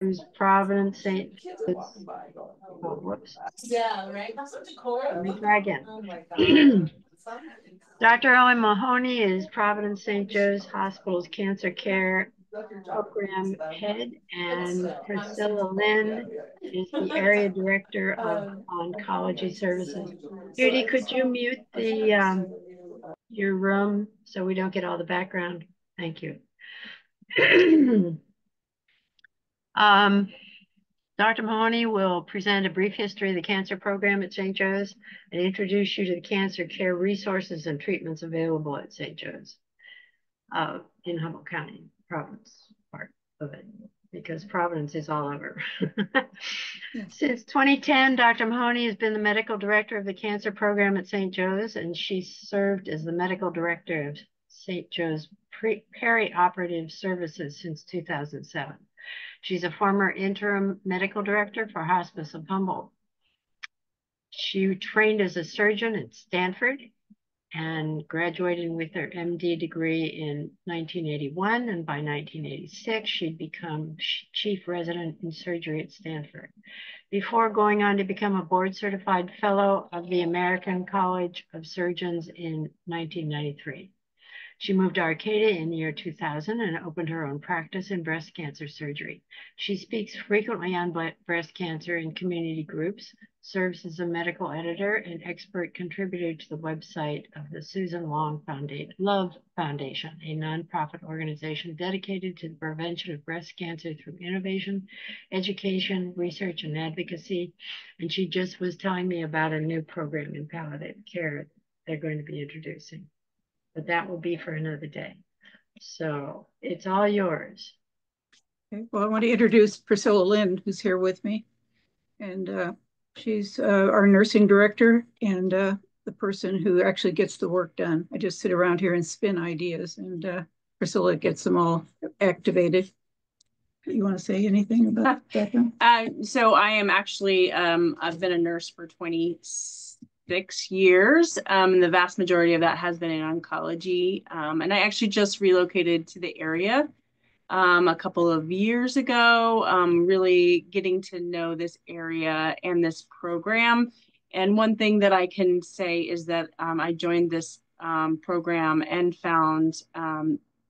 Who's Providence St. Oh, whoops. Yeah, right. Let me try again. Oh my god. Dr. Ellen Mahoney is Providence St. Joe's Hospital's cancer care program head, and Priscilla Lynn is the area director of oncology services. Judy, could you mute the um, your room so we don't get all the background? Thank you. um, Dr. Mahoney will present a brief history of the cancer program at St. Joe's and introduce you to the cancer care resources and treatments available at St. Joe's uh, in Humboldt County, Providence part of it, because Providence is all over. Since 2010, Dr. Mahoney has been the medical director of the cancer program at St. Joe's, and she served as the medical director of St. Joe's Perioperative Services since 2007. She's a former interim medical director for Hospice of Humboldt. She trained as a surgeon at Stanford and graduated with her MD degree in 1981. And by 1986, she'd become chief resident in surgery at Stanford before going on to become a board certified fellow of the American College of Surgeons in 1993. She moved to Arcata in the year 2000 and opened her own practice in breast cancer surgery. She speaks frequently on breast cancer in community groups, serves as a medical editor and expert contributor to the website of the Susan Long Foundation, Love Foundation, a nonprofit organization dedicated to the prevention of breast cancer through innovation, education, research, and advocacy. And she just was telling me about a new program in palliative care they're going to be introducing but that will be for another day. So it's all yours. Okay. Well, I want to introduce Priscilla Lynn, who's here with me. And uh, she's uh, our nursing director and uh, the person who actually gets the work done. I just sit around here and spin ideas and uh, Priscilla gets them all activated. You want to say anything about that? Uh, so I am actually, um, I've been a nurse for 20 six years. Um, the vast majority of that has been in oncology. Um, and I actually just relocated to the area um, a couple of years ago, um, really getting to know this area and this program. And one thing that I can say is that um, I joined this um, program and found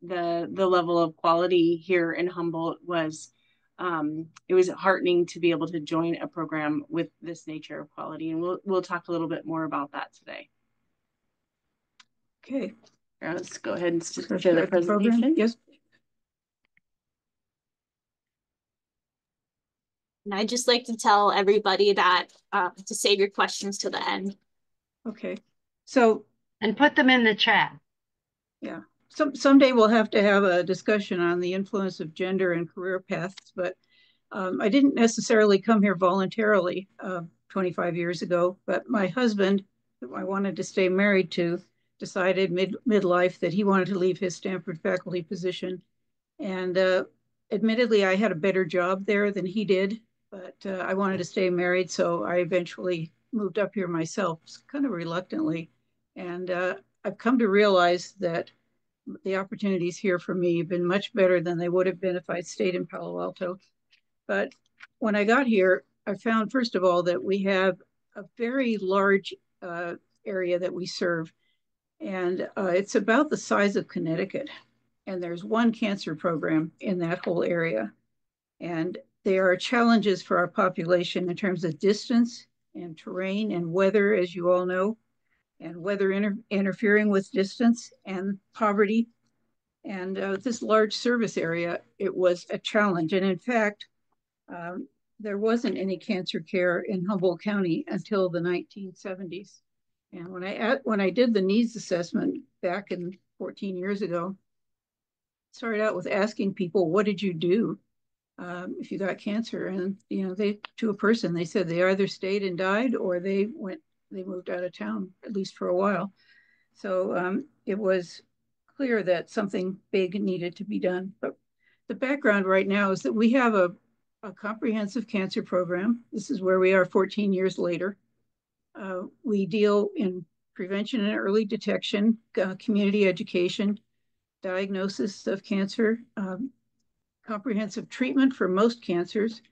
the the level of quality here in Humboldt was um, it was heartening to be able to join a program with this nature of quality. And we'll, we'll talk a little bit more about that today. Okay. Let's go ahead and share the presentation. Program. Yes. And I'd just like to tell everybody that uh, to save your questions to the end. Okay. So. And put them in the chat. Yeah some someday we'll have to have a discussion on the influence of gender and career paths, but um, I didn't necessarily come here voluntarily uh, 25 years ago, but my husband, who I wanted to stay married to, decided mid midlife that he wanted to leave his Stanford faculty position. And uh, admittedly, I had a better job there than he did, but uh, I wanted to stay married. So I eventually moved up here myself, kind of reluctantly. And uh, I've come to realize that the opportunities here for me have been much better than they would have been if I'd stayed in Palo Alto. But when I got here, I found, first of all, that we have a very large uh, area that we serve. And uh, it's about the size of Connecticut. And there's one cancer program in that whole area. And there are challenges for our population in terms of distance and terrain and weather, as you all know and weather inter interfering with distance and poverty. And uh, this large service area, it was a challenge. And in fact, um, there wasn't any cancer care in Humboldt County until the 1970s. And when I when I did the needs assessment back in 14 years ago, started out with asking people, "What did you do um, if you got cancer?" And you know, they to a person, they said they either stayed and died or they went they moved out of town, at least for a while. So um, it was clear that something big needed to be done. But the background right now is that we have a, a comprehensive cancer program. This is where we are 14 years later. Uh, we deal in prevention and early detection, uh, community education, diagnosis of cancer, um, comprehensive treatment for most cancers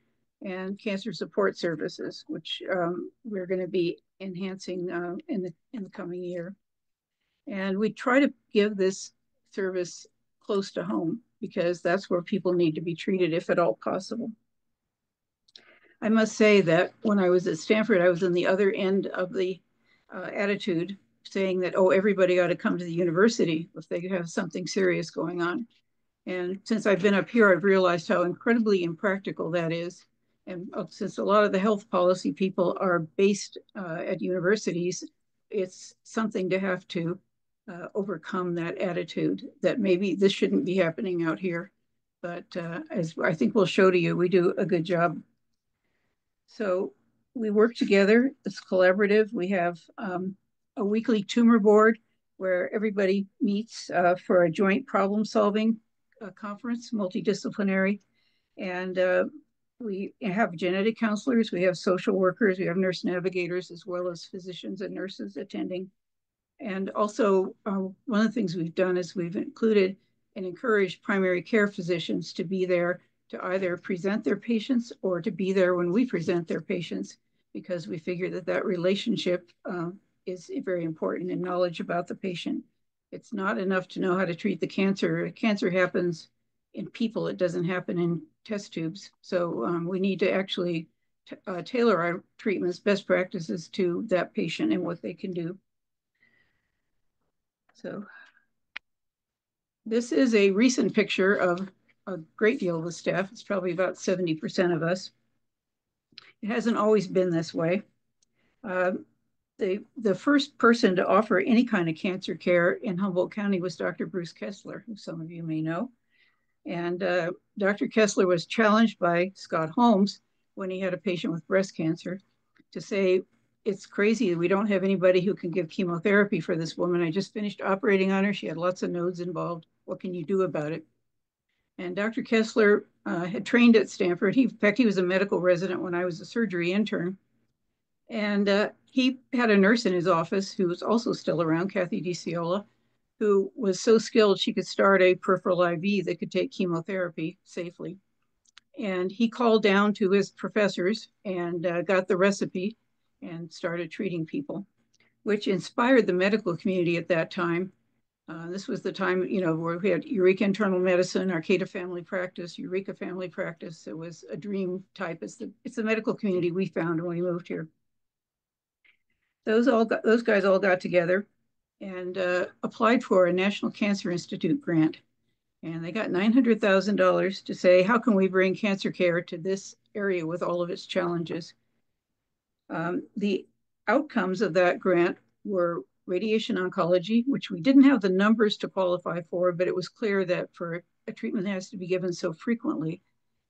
and cancer support services, which um, we're going to be enhancing uh, in the in the coming year. And we try to give this service close to home because that's where people need to be treated if at all possible. I must say that when I was at Stanford, I was on the other end of the uh, attitude saying that, oh, everybody ought to come to the university if they have something serious going on. And since I've been up here, I've realized how incredibly impractical that is. And uh, since a lot of the health policy people are based uh, at universities, it's something to have to uh, overcome that attitude that maybe this shouldn't be happening out here. But uh, as I think we'll show to you, we do a good job. So we work together. It's collaborative. We have um, a weekly tumor board where everybody meets uh, for a joint problem solving uh, conference, multidisciplinary. And uh, we have genetic counselors, we have social workers, we have nurse navigators, as well as physicians and nurses attending. And also, uh, one of the things we've done is we've included and encouraged primary care physicians to be there to either present their patients or to be there when we present their patients, because we figure that that relationship um, is very important and knowledge about the patient. It's not enough to know how to treat the cancer. Cancer happens in people, it doesn't happen in test tubes. So um, we need to actually uh, tailor our treatments, best practices to that patient and what they can do. So this is a recent picture of a great deal of the staff. It's probably about 70% of us. It hasn't always been this way. Uh, the, the first person to offer any kind of cancer care in Humboldt County was Dr. Bruce Kessler, who some of you may know. And uh, Dr. Kessler was challenged by Scott Holmes when he had a patient with breast cancer to say, it's crazy. We don't have anybody who can give chemotherapy for this woman. I just finished operating on her. She had lots of nodes involved. What can you do about it? And Dr. Kessler uh, had trained at Stanford. He, in fact, he was a medical resident when I was a surgery intern. And uh, he had a nurse in his office who was also still around, Kathy DiCiola, who was so skilled she could start a peripheral IV that could take chemotherapy safely. And he called down to his professors and uh, got the recipe and started treating people, which inspired the medical community at that time uh, this was the time, you know, where we had Eureka Internal Medicine, Arcata Family Practice, Eureka Family Practice. It was a dream type. It's the it's the medical community we found when we moved here. Those all got, those guys all got together and uh, applied for a National Cancer Institute grant, and they got nine hundred thousand dollars to say how can we bring cancer care to this area with all of its challenges. Um, the outcomes of that grant were radiation oncology, which we didn't have the numbers to qualify for, but it was clear that for a treatment that has to be given so frequently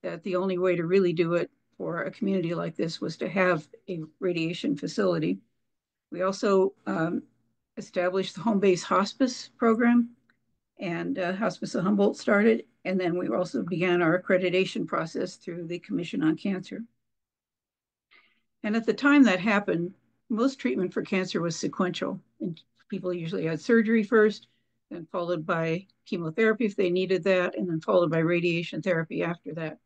that the only way to really do it for a community like this was to have a radiation facility. We also um, established the home-based hospice program and uh, Hospice of Humboldt started. And then we also began our accreditation process through the Commission on Cancer. And at the time that happened, most treatment for cancer was sequential. And people usually had surgery first, then followed by chemotherapy if they needed that, and then followed by radiation therapy after that.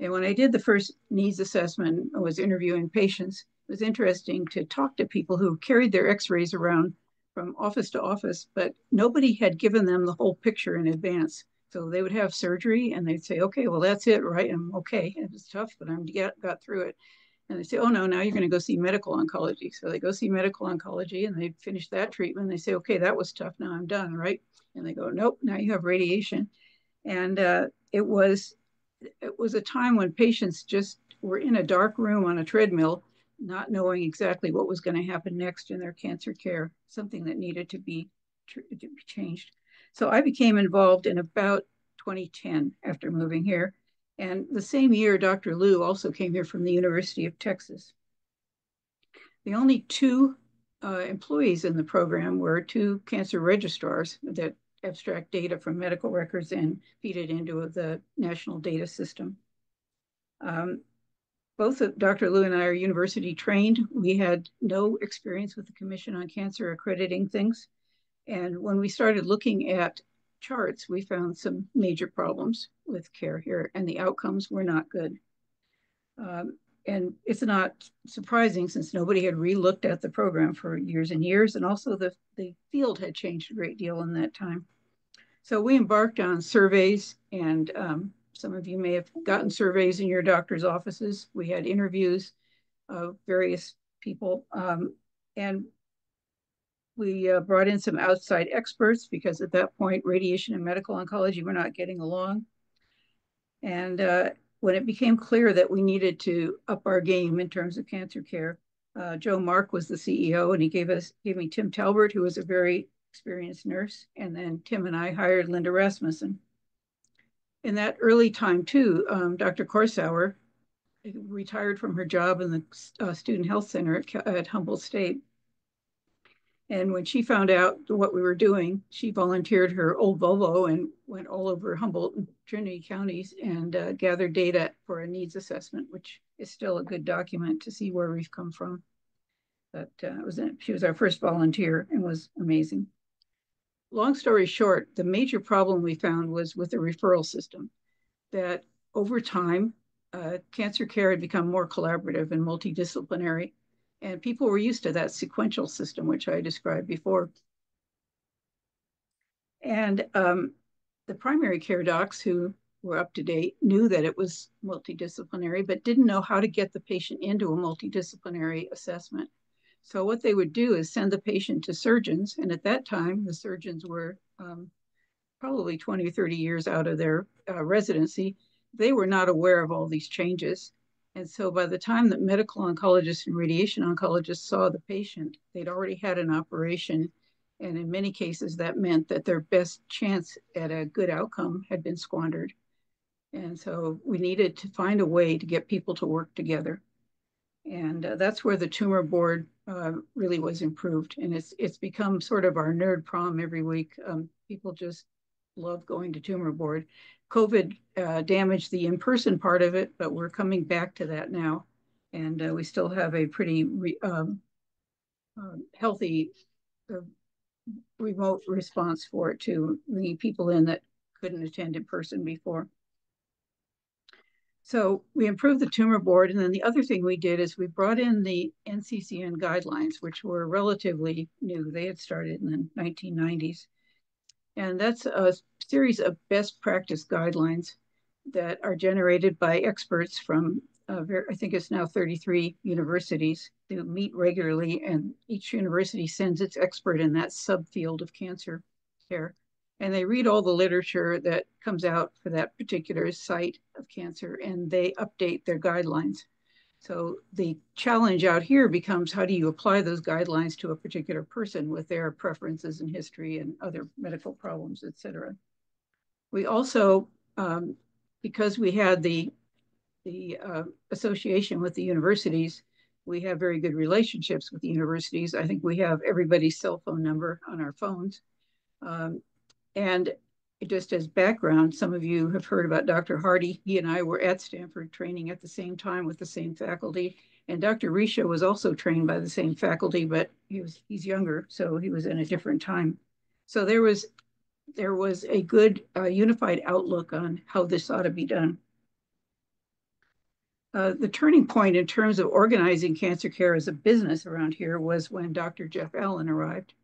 And when I did the first needs assessment, I was interviewing patients. It was interesting to talk to people who carried their x-rays around from office to office, but nobody had given them the whole picture in advance. So they would have surgery and they'd say, okay, well, that's it, right? I'm okay. It was tough, but I'm got through it. And they say, oh no, now you're going to go see medical oncology. So they go see medical oncology and they finish that treatment. They say, okay, that was tough. Now I'm done, right? And they go, nope, now you have radiation. And uh, it was it was a time when patients just were in a dark room on a treadmill, not knowing exactly what was going to happen next in their cancer care, something that needed to be, to be changed. So I became involved in about 2010 after moving here. And the same year, Dr. Liu also came here from the University of Texas. The only two uh, employees in the program were two cancer registrars that abstract data from medical records and feed it into the national data system. Um, both Dr. Liu and I are university trained. We had no experience with the Commission on Cancer accrediting things. And when we started looking at charts, we found some major problems with care here, and the outcomes were not good. Um, and it's not surprising since nobody had relooked at the program for years and years, and also the, the field had changed a great deal in that time. So we embarked on surveys, and um, some of you may have gotten surveys in your doctor's offices. We had interviews of various people, um, and we uh, brought in some outside experts because at that point, radiation and medical oncology were not getting along. And uh, when it became clear that we needed to up our game in terms of cancer care, uh, Joe Mark was the CEO, and he gave us gave me Tim Talbert, who was a very experienced nurse, and then Tim and I hired Linda Rasmussen. In that early time too, um, Dr. Korsauer retired from her job in the uh, Student Health Center at, at Humboldt State and when she found out what we were doing, she volunteered her old Volvo and went all over Humboldt and Trinity counties and uh, gathered data for a needs assessment, which is still a good document to see where we've come from. But uh, was, she was our first volunteer and was amazing. Long story short, the major problem we found was with the referral system, that over time, uh, cancer care had become more collaborative and multidisciplinary and people were used to that sequential system, which I described before. And um, the primary care docs who were up to date knew that it was multidisciplinary, but didn't know how to get the patient into a multidisciplinary assessment. So what they would do is send the patient to surgeons. And at that time, the surgeons were um, probably 20 or 30 years out of their uh, residency. They were not aware of all these changes. And so by the time that medical oncologists and radiation oncologists saw the patient, they'd already had an operation. And in many cases, that meant that their best chance at a good outcome had been squandered. And so we needed to find a way to get people to work together. And uh, that's where the tumor board uh, really was improved. And it's, it's become sort of our nerd prom every week. Um, people just love going to tumor board. COVID uh, damaged the in-person part of it, but we're coming back to that now. And uh, we still have a pretty re, um, uh, healthy uh, remote response for it to bringing people in that couldn't attend in person before. So we improved the tumor board. And then the other thing we did is we brought in the NCCN guidelines, which were relatively new. They had started in the 1990s. And that's a series of best practice guidelines that are generated by experts from, uh, I think it's now 33 universities who meet regularly, and each university sends its expert in that subfield of cancer care. And they read all the literature that comes out for that particular site of cancer, and they update their guidelines. So the challenge out here becomes how do you apply those guidelines to a particular person with their preferences and history and other medical problems, et cetera. We also, um, because we had the, the uh, association with the universities, we have very good relationships with the universities. I think we have everybody's cell phone number on our phones. Um, and just as background, some of you have heard about Dr. Hardy. He and I were at Stanford training at the same time with the same faculty. And Dr. Risha was also trained by the same faculty, but he was he's younger, so he was in a different time. So there was there was a good uh, unified outlook on how this ought to be done. Uh, the turning point in terms of organizing cancer care as a business around here was when Dr. Jeff Allen arrived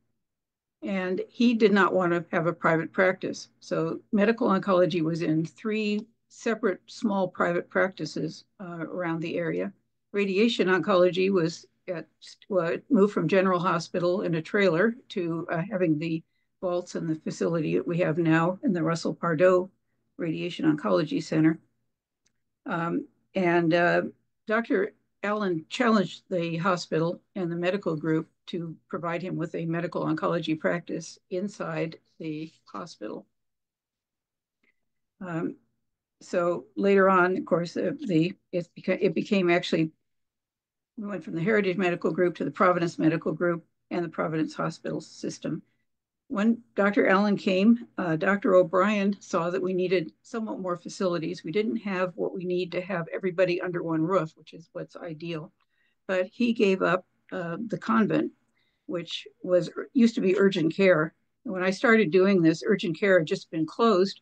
and he did not want to have a private practice. So medical oncology was in three separate small private practices uh, around the area. Radiation oncology was at well, moved from General Hospital in a trailer to uh, having the vaults and the facility that we have now in the Russell Pardo Radiation Oncology Center. Um, and uh, Dr. Allen challenged the hospital and the medical group to provide him with a medical oncology practice inside the hospital. Um, so later on, of course, uh, the it, beca it became actually, we went from the Heritage Medical Group to the Providence Medical Group and the Providence Hospital System. When Dr. Allen came, uh, Dr. O'Brien saw that we needed somewhat more facilities. We didn't have what we need to have everybody under one roof, which is what's ideal. But he gave up uh, the convent, which was used to be urgent care, When I started doing this, urgent care had just been closed.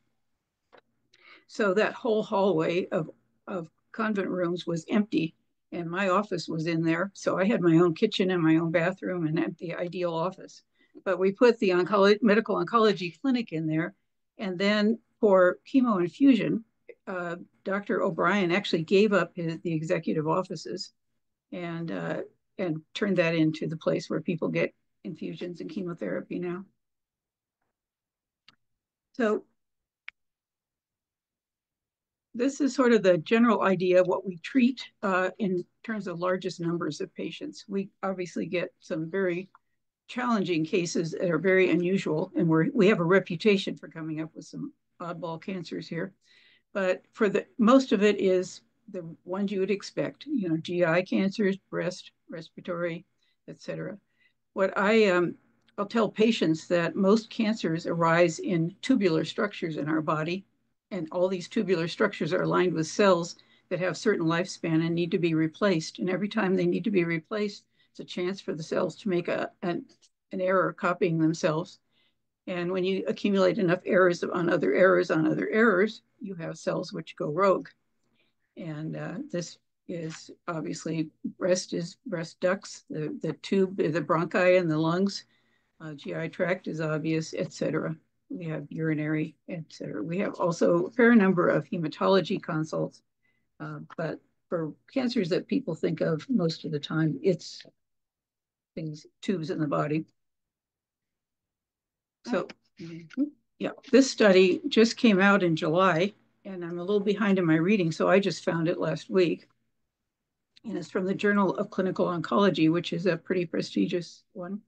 So that whole hallway of, of convent rooms was empty and my office was in there. So I had my own kitchen and my own bathroom and the ideal office. But we put the oncology, medical oncology clinic in there. And then for chemo infusion, uh, Dr. O'Brien actually gave up his, the executive offices and uh, and turned that into the place where people get infusions and chemotherapy now. So this is sort of the general idea of what we treat uh, in terms of largest numbers of patients. We obviously get some very challenging cases that are very unusual, and we're we have a reputation for coming up with some oddball cancers here. But for the most of it is the ones you would expect, you know, GI cancers, breast, respiratory, etc. What I um, I'll tell patients that most cancers arise in tubular structures in our body, and all these tubular structures are lined with cells that have certain lifespan and need to be replaced. And every time they need to be replaced, it's a chance for the cells to make a, an, an error copying themselves. And when you accumulate enough errors on other errors on other errors, you have cells which go rogue. And uh, this is obviously breast is breast ducts, the, the tube, the bronchi and the lungs, uh, GI tract is obvious, etc. We have urinary, etc. We have also a fair number of hematology consults, uh, but for cancers that people think of most of the time, it's things, tubes in the body. So, hmm, yeah, this study just came out in July, and I'm a little behind in my reading, so I just found it last week. And it's from the Journal of Clinical Oncology, which is a pretty prestigious one.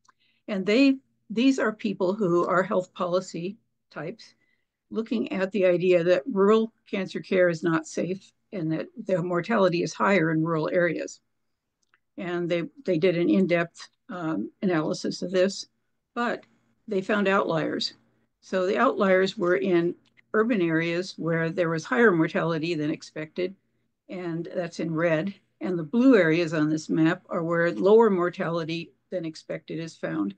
And they these are people who are health policy types looking at the idea that rural cancer care is not safe and that the mortality is higher in rural areas. And they, they did an in-depth um, analysis of this, but they found outliers. So the outliers were in urban areas where there was higher mortality than expected, and that's in red. And the blue areas on this map are where lower mortality than expected is found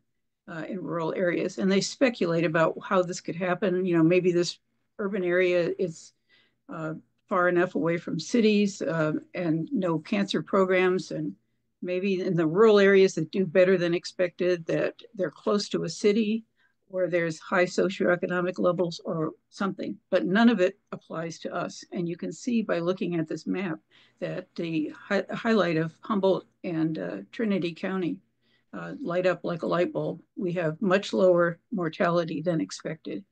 uh, in rural areas. And they speculate about how this could happen. You know, maybe this urban area is uh, far enough away from cities uh, and no cancer programs and maybe in the rural areas that do better than expected, that they're close to a city or there's high socioeconomic levels or something, but none of it applies to us. And you can see by looking at this map that the hi highlight of Humboldt and uh, Trinity County uh, light up like a light bulb. We have much lower mortality than expected.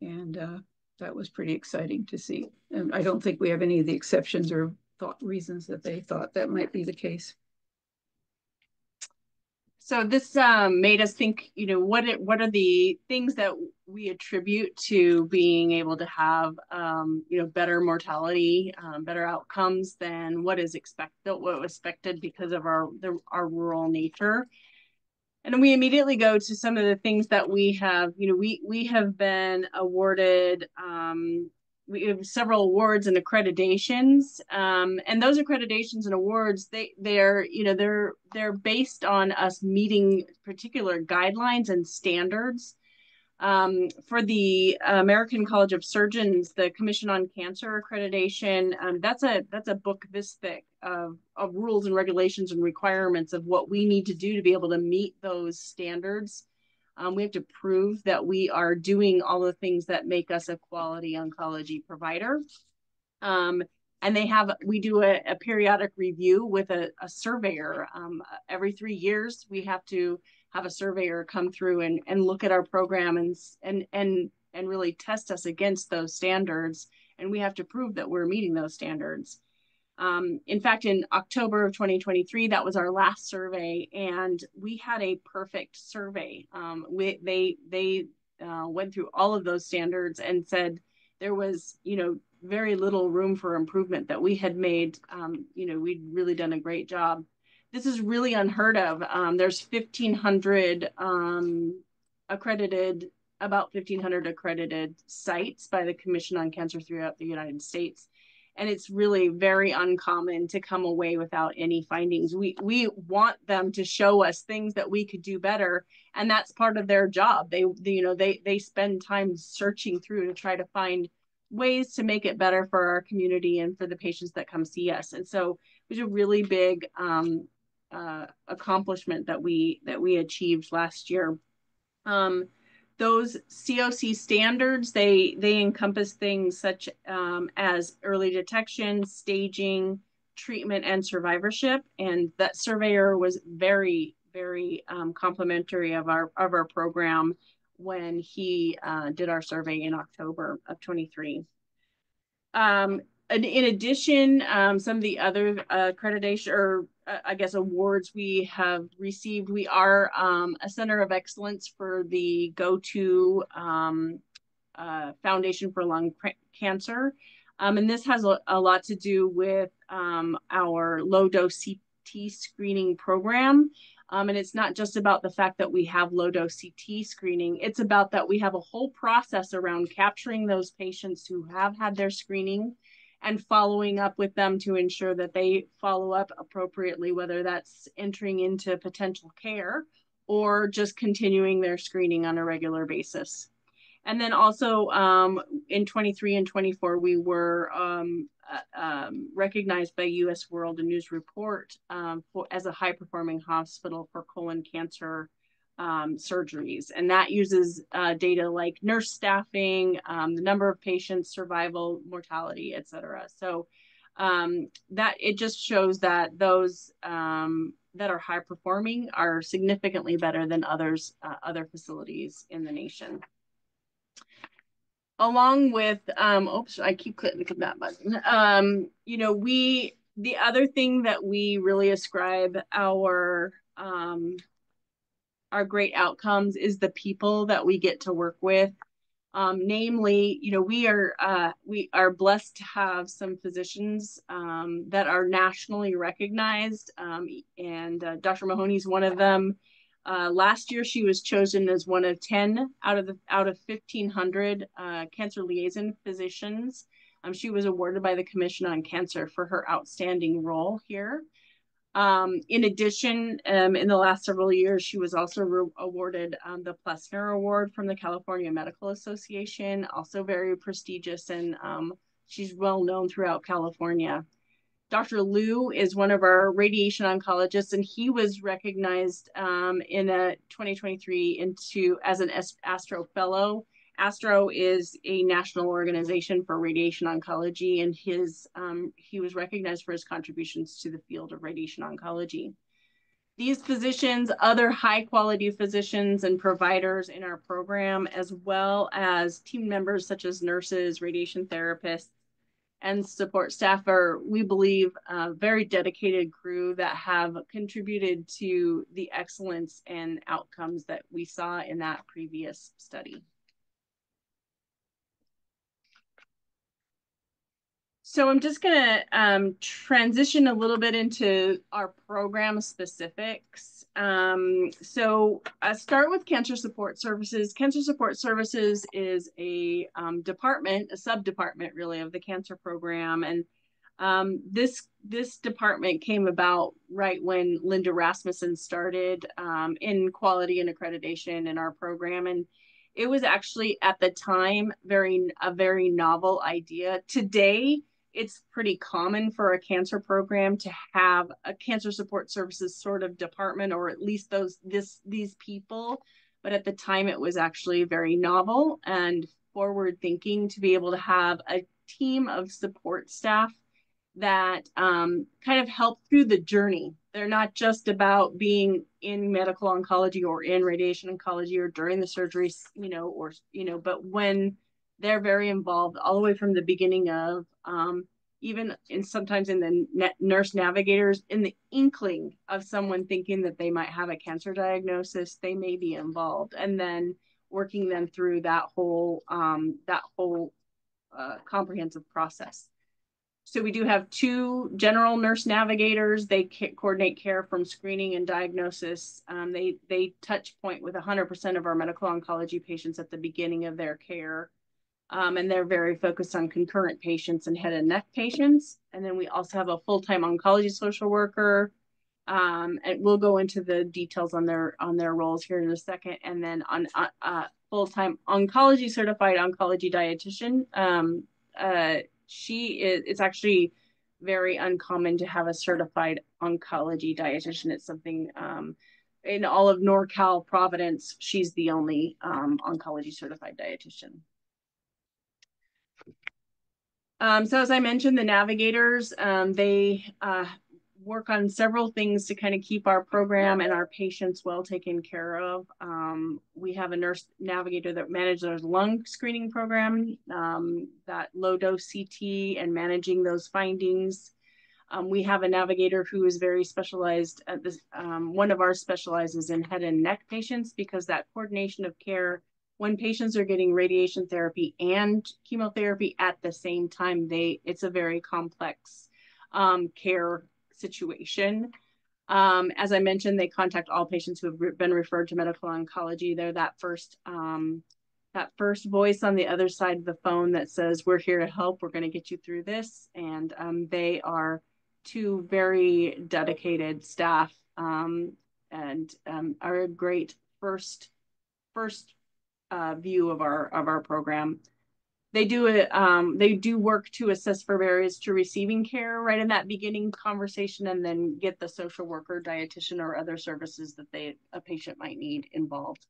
And uh, that was pretty exciting to see. And I don't think we have any of the exceptions or thought reasons that they thought that might be the case so this um, made us think you know what it, what are the things that we attribute to being able to have um, you know better mortality um, better outcomes than what is expected what was expected because of our the, our rural nature. And we immediately go to some of the things that we have you know we we have been awarded um, we have several awards and accreditations um, and those accreditations and awards they they're you know they're they're based on us meeting particular guidelines and standards. Um, for the American College of Surgeons, the Commission on Cancer accreditation, um, that's a that's a book this thick of, of rules and regulations and requirements of what we need to do to be able to meet those standards um, we have to prove that we are doing all the things that make us a quality oncology provider. Um, and they have, we do a, a periodic review with a, a surveyor. Um, every three years, we have to have a surveyor come through and, and look at our program and, and, and, and really test us against those standards. And we have to prove that we're meeting those standards. Um, in fact, in October of 2023, that was our last survey, and we had a perfect survey. Um, we, they they uh, went through all of those standards and said there was, you know, very little room for improvement. That we had made, um, you know, we'd really done a great job. This is really unheard of. Um, there's 1,500 um, accredited, about 1,500 accredited sites by the Commission on Cancer throughout the United States and it's really very uncommon to come away without any findings. We we want them to show us things that we could do better, and that's part of their job. They, they you know they they spend time searching through to try to find ways to make it better for our community and for the patients that come see us. And so it was a really big um, uh, accomplishment that we that we achieved last year. Um, those COC standards, they they encompass things such um, as early detection, staging, treatment, and survivorship. And that surveyor was very, very um, complimentary of our of our program when he uh, did our survey in October of 23. Um, in, in addition, um, some of the other uh, accreditation or I guess awards we have received, we are um, a center of excellence for the Go To um, uh, Foundation for Lung Cancer. Um, and this has a, a, lot to do with um, our low dose CT screening program. Um, and it's not just about the fact that we have low dose CT screening, it's about that we have a whole process around capturing those patients who have had their screening and following up with them to ensure that they follow up appropriately, whether that's entering into potential care or just continuing their screening on a regular basis. And then also um, in 23 and 24, we were um, uh, um, recognized by U.S. World News Report um, for, as a high performing hospital for colon cancer um, surgeries. And that uses uh, data like nurse staffing, um, the number of patients, survival, mortality, et cetera. So um, that it just shows that those um, that are high performing are significantly better than others, uh, other facilities in the nation. Along with, um, oops, I keep clicking that button. Um, you know, we, the other thing that we really ascribe our um, our great outcomes is the people that we get to work with. Um, namely, you know, we are uh, we are blessed to have some physicians um, that are nationally recognized, um, and uh, Dr. Mahoney is one of them. Uh, last year, she was chosen as one of ten out of the out of fifteen hundred uh, cancer liaison physicians. Um, she was awarded by the Commission on Cancer for her outstanding role here. Um, in addition, um, in the last several years, she was also awarded um, the Plessner Award from the California Medical Association, also very prestigious, and um, she's well known throughout California. Dr. Liu is one of our radiation oncologists, and he was recognized um, in a 2023 into as an ASTRO Fellow ASTRO is a national organization for radiation oncology, and his um, he was recognized for his contributions to the field of radiation oncology. These physicians, other high quality physicians and providers in our program, as well as team members such as nurses, radiation therapists, and support staff are, we believe, a very dedicated crew that have contributed to the excellence and outcomes that we saw in that previous study. So I'm just going to um, transition a little bit into our program specifics. Um, so I start with Cancer Support Services. Cancer Support Services is a um, department, a sub-department really of the cancer program. And um, this, this department came about right when Linda Rasmussen started um, in quality and accreditation in our program. And it was actually at the time very a very novel idea. Today, it's pretty common for a cancer program to have a cancer support services sort of department or at least those this these people. But at the time it was actually very novel and forward thinking to be able to have a team of support staff that um, kind of help through the journey. They're not just about being in medical oncology or in radiation oncology or during the surgeries you know or you know but when they're very involved all the way from the beginning of um, even in sometimes in the net nurse navigators in the inkling of someone thinking that they might have a cancer diagnosis they may be involved and then working them through that whole um, that whole uh, comprehensive process so we do have two general nurse navigators. They coordinate care from screening and diagnosis. Um, they they touch point with 100% of our medical oncology patients at the beginning of their care Um, and they're very focused on concurrent patients and head and neck patients. And then we also have a full-time oncology social worker. Um, and we'll go into the details on their on their roles here in a second. And then on uh, uh, full-time oncology certified oncology dietitian. Um, uh, she is it's actually very uncommon to have a certified oncology dietitian. It's something um, in all of NorCal Providence, she's the only um, oncology certified dietitian. Um, so as I mentioned, the navigators, um, they uh, work on several things to kind of keep our program and our patients well taken care of. Um, we have a nurse navigator that manages our lung screening program, um, that low dose CT and managing those findings. Um, we have a navigator who is very specialized this. Um, one of our specializes in head and neck patients because that coordination of care when patients are getting radiation therapy and chemotherapy at the same time, they it's a very complex um, care situation. Um, as I mentioned, they contact all patients who have re been referred to medical oncology. They're that first um, that first voice on the other side of the phone that says, "We're here to help. We're going to get you through this." And um, they are two very dedicated staff um, and um, are a great first first uh, view of our of our program. They do it. Um, they do work to assess for barriers to receiving care right in that beginning conversation, and then get the social worker, dietitian, or other services that they a patient might need involved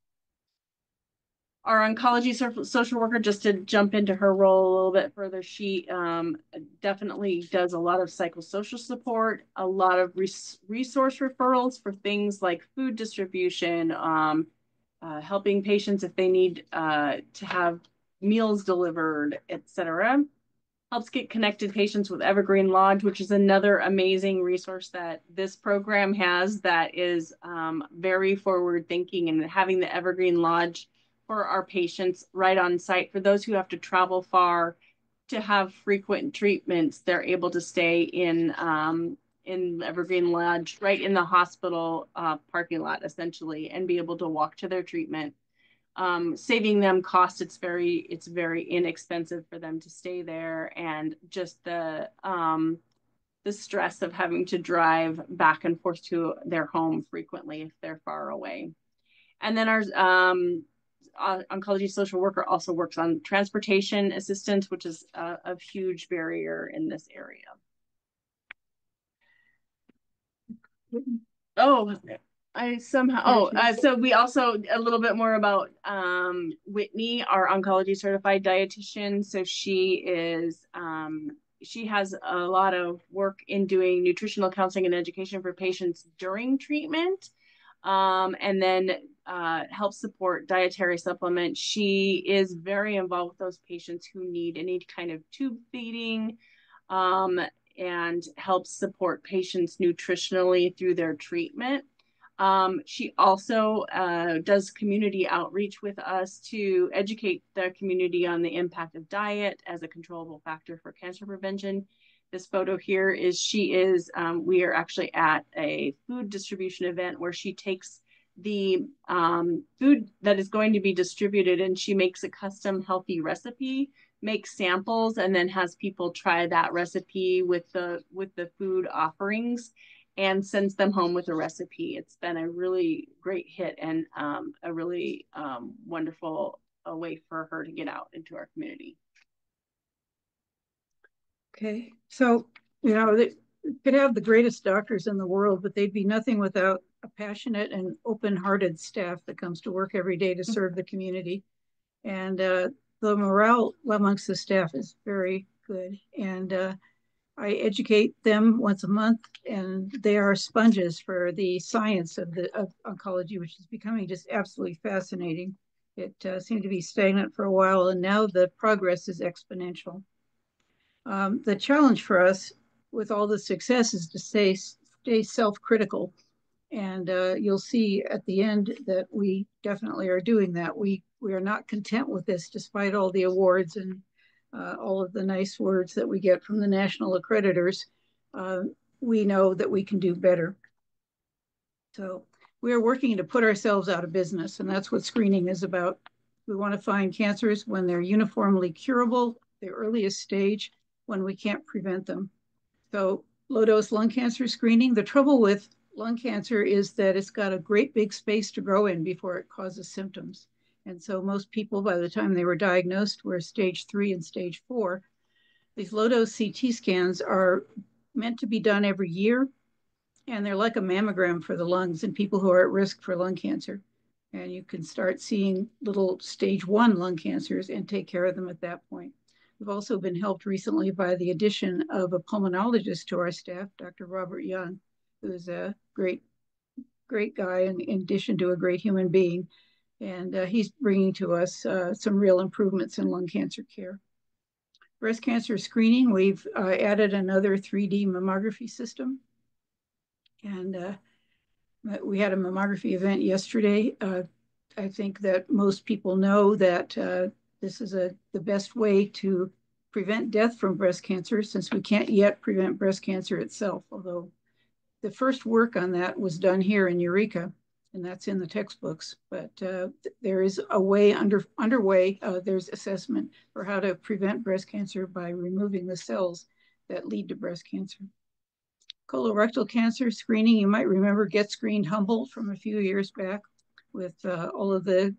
our oncology social worker, just to jump into her role a little bit further, she um, definitely does a lot of psychosocial support, a lot of res resource referrals for things like food distribution, um, uh, helping patients if they need uh, to have meals delivered, etc. Helps get connected patients with Evergreen Lodge, which is another amazing resource that this program has that is um, very forward thinking and having the Evergreen Lodge for our patients right on site. For those who have to travel far to have frequent treatments, they're able to stay in um, in Evergreen Lodge, right in the hospital uh, parking lot, essentially, and be able to walk to their treatment. Um, saving them cost. It's very it's very inexpensive for them to stay there, and just the um, the stress of having to drive back and forth to their home frequently if they're far away. And then our um, uh, oncology social worker also works on transportation assistance, which is a, a huge barrier in this area. Oh, I somehow, oh, uh, so we also a little bit more about um, Whitney, our oncology certified dietitian. So she is, um, she has a lot of work in doing nutritional counseling and education for patients during treatment. Um, and then uh, help support dietary supplement. She is very involved with those patients who need any kind of tube feeding um, and helps support patients nutritionally through their treatment. Um, she also uh, does community outreach with us to educate the community on the impact of diet as a controllable factor for cancer prevention. This photo here is she is, um, we are actually at a food distribution event where she takes the um, food that is going to be distributed and she makes a custom healthy recipe makes samples and then has people try that recipe with the with the food offerings and sends them home with a recipe. It's been a really great hit and um, a really um, wonderful a way for her to get out into our community. Okay. So you know they could have the greatest doctors in the world but they'd be nothing without a passionate and open-hearted staff that comes to work every day to serve the community. And uh, the morale amongst the staff is very good. And uh, I educate them once a month, and they are sponges for the science of the of oncology, which is becoming just absolutely fascinating. It uh, seemed to be stagnant for a while, and now the progress is exponential. Um, the challenge for us with all the success is to stay stay self-critical and uh, you'll see at the end that we definitely are doing that. We we are not content with this, despite all the awards and uh, all of the nice words that we get from the national accreditors. Uh, we know that we can do better. So we are working to put ourselves out of business, and that's what screening is about. we want to find cancers when they're uniformly curable, the earliest stage, when we can't prevent them. So low dose lung cancer screening, the trouble with lung cancer is that it's got a great big space to grow in before it causes symptoms. And so most people, by the time they were diagnosed, were stage three and stage four. These low dose CT scans are meant to be done every year. And they're like a mammogram for the lungs and people who are at risk for lung cancer. And you can start seeing little stage one lung cancers and take care of them at that point. We've also been helped recently by the addition of a pulmonologist to our staff, Dr. Robert Young, who's a great, great guy in, in addition to a great human being. And uh, he's bringing to us uh, some real improvements in lung cancer care. Breast cancer screening, we've uh, added another 3D mammography system. And uh, we had a mammography event yesterday. Uh, I think that most people know that uh, this is a, the best way to prevent death from breast cancer since we can't yet prevent breast cancer itself, although the first work on that was done here in Eureka, and that's in the textbooks. But uh, there is a way under underway. Uh, there's assessment for how to prevent breast cancer by removing the cells that lead to breast cancer. Colorectal cancer screening, you might remember Get Screened Humboldt from a few years back with uh, all of the,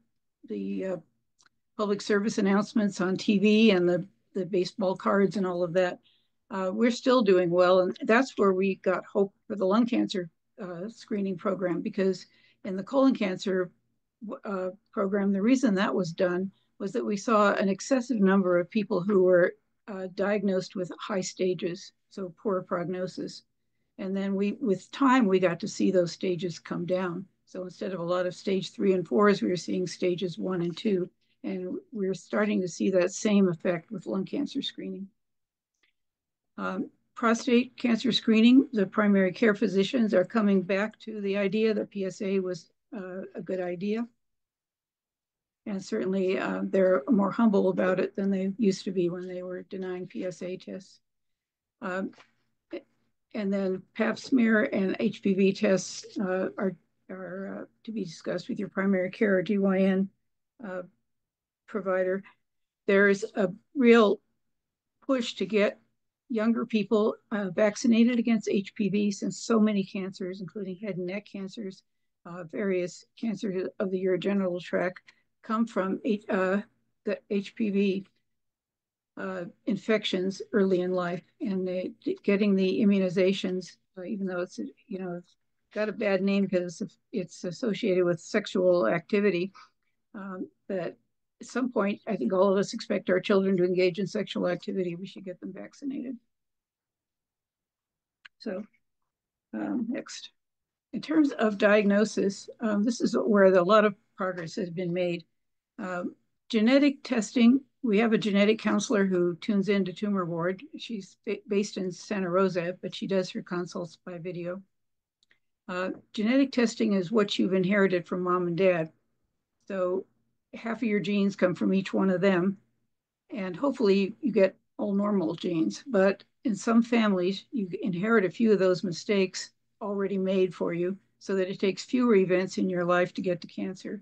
the uh, public service announcements on TV and the, the baseball cards and all of that. Uh, we're still doing well. And that's where we got hope for the lung cancer uh, screening program because in the colon cancer uh, program, the reason that was done was that we saw an excessive number of people who were uh, diagnosed with high stages, so poor prognosis. And then we, with time, we got to see those stages come down. So instead of a lot of stage three and fours, we were seeing stages one and two. And we're starting to see that same effect with lung cancer screening. Um, prostate cancer screening, the primary care physicians are coming back to the idea that PSA was uh, a good idea. And certainly uh, they're more humble about it than they used to be when they were denying PSA tests. Um, and then pap smear and HPV tests uh, are, are uh, to be discussed with your primary care or GYN uh, provider. There's a real push to get younger people uh, vaccinated against HPV since so many cancers, including head and neck cancers, uh, various cancers of the urogenital tract, come from uh, the HPV uh, infections early in life and they, getting the immunizations, uh, even though it's, you know, it's got a bad name because it's associated with sexual activity. Um, but at some point, I think all of us expect our children to engage in sexual activity. We should get them vaccinated. So um, next. In terms of diagnosis, um, this is where the, a lot of progress has been made. Um, genetic testing we have a genetic counselor who tunes into Tumor Board. She's based in Santa Rosa, but she does her consults by video. Uh, genetic testing is what you've inherited from mom and dad. So half of your genes come from each one of them. And hopefully you get all normal genes. But in some families, you inherit a few of those mistakes already made for you so that it takes fewer events in your life to get to cancer.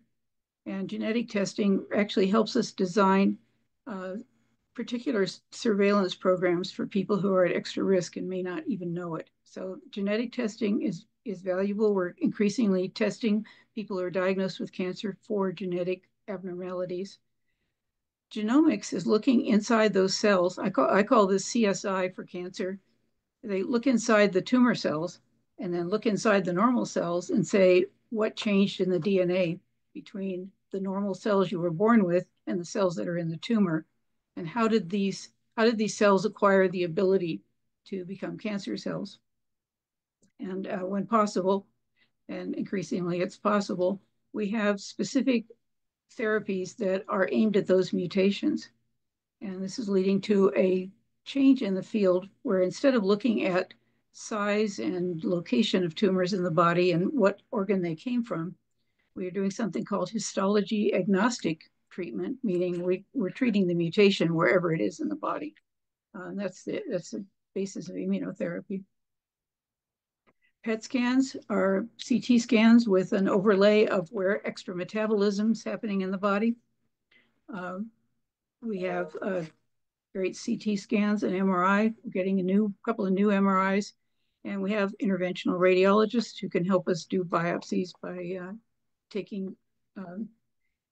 And genetic testing actually helps us design uh, particular surveillance programs for people who are at extra risk and may not even know it. So genetic testing is, is valuable. We're increasingly testing people who are diagnosed with cancer for genetic abnormalities. Genomics is looking inside those cells. I call, I call this CSI for cancer. They look inside the tumor cells and then look inside the normal cells and say what changed in the DNA between the normal cells you were born with and the cells that are in the tumor and how did these how did these cells acquire the ability to become cancer cells and uh, when possible and increasingly it's possible we have specific therapies that are aimed at those mutations and this is leading to a change in the field where instead of looking at size and location of tumors in the body and what organ they came from we are doing something called histology agnostic treatment, meaning we, we're treating the mutation wherever it is in the body. Uh, and that's the, that's the basis of immunotherapy. PET scans are CT scans with an overlay of where extra metabolism is happening in the body. Um, we have uh, great CT scans and MRI. We're getting a new couple of new MRIs, and we have interventional radiologists who can help us do biopsies by uh, taking um,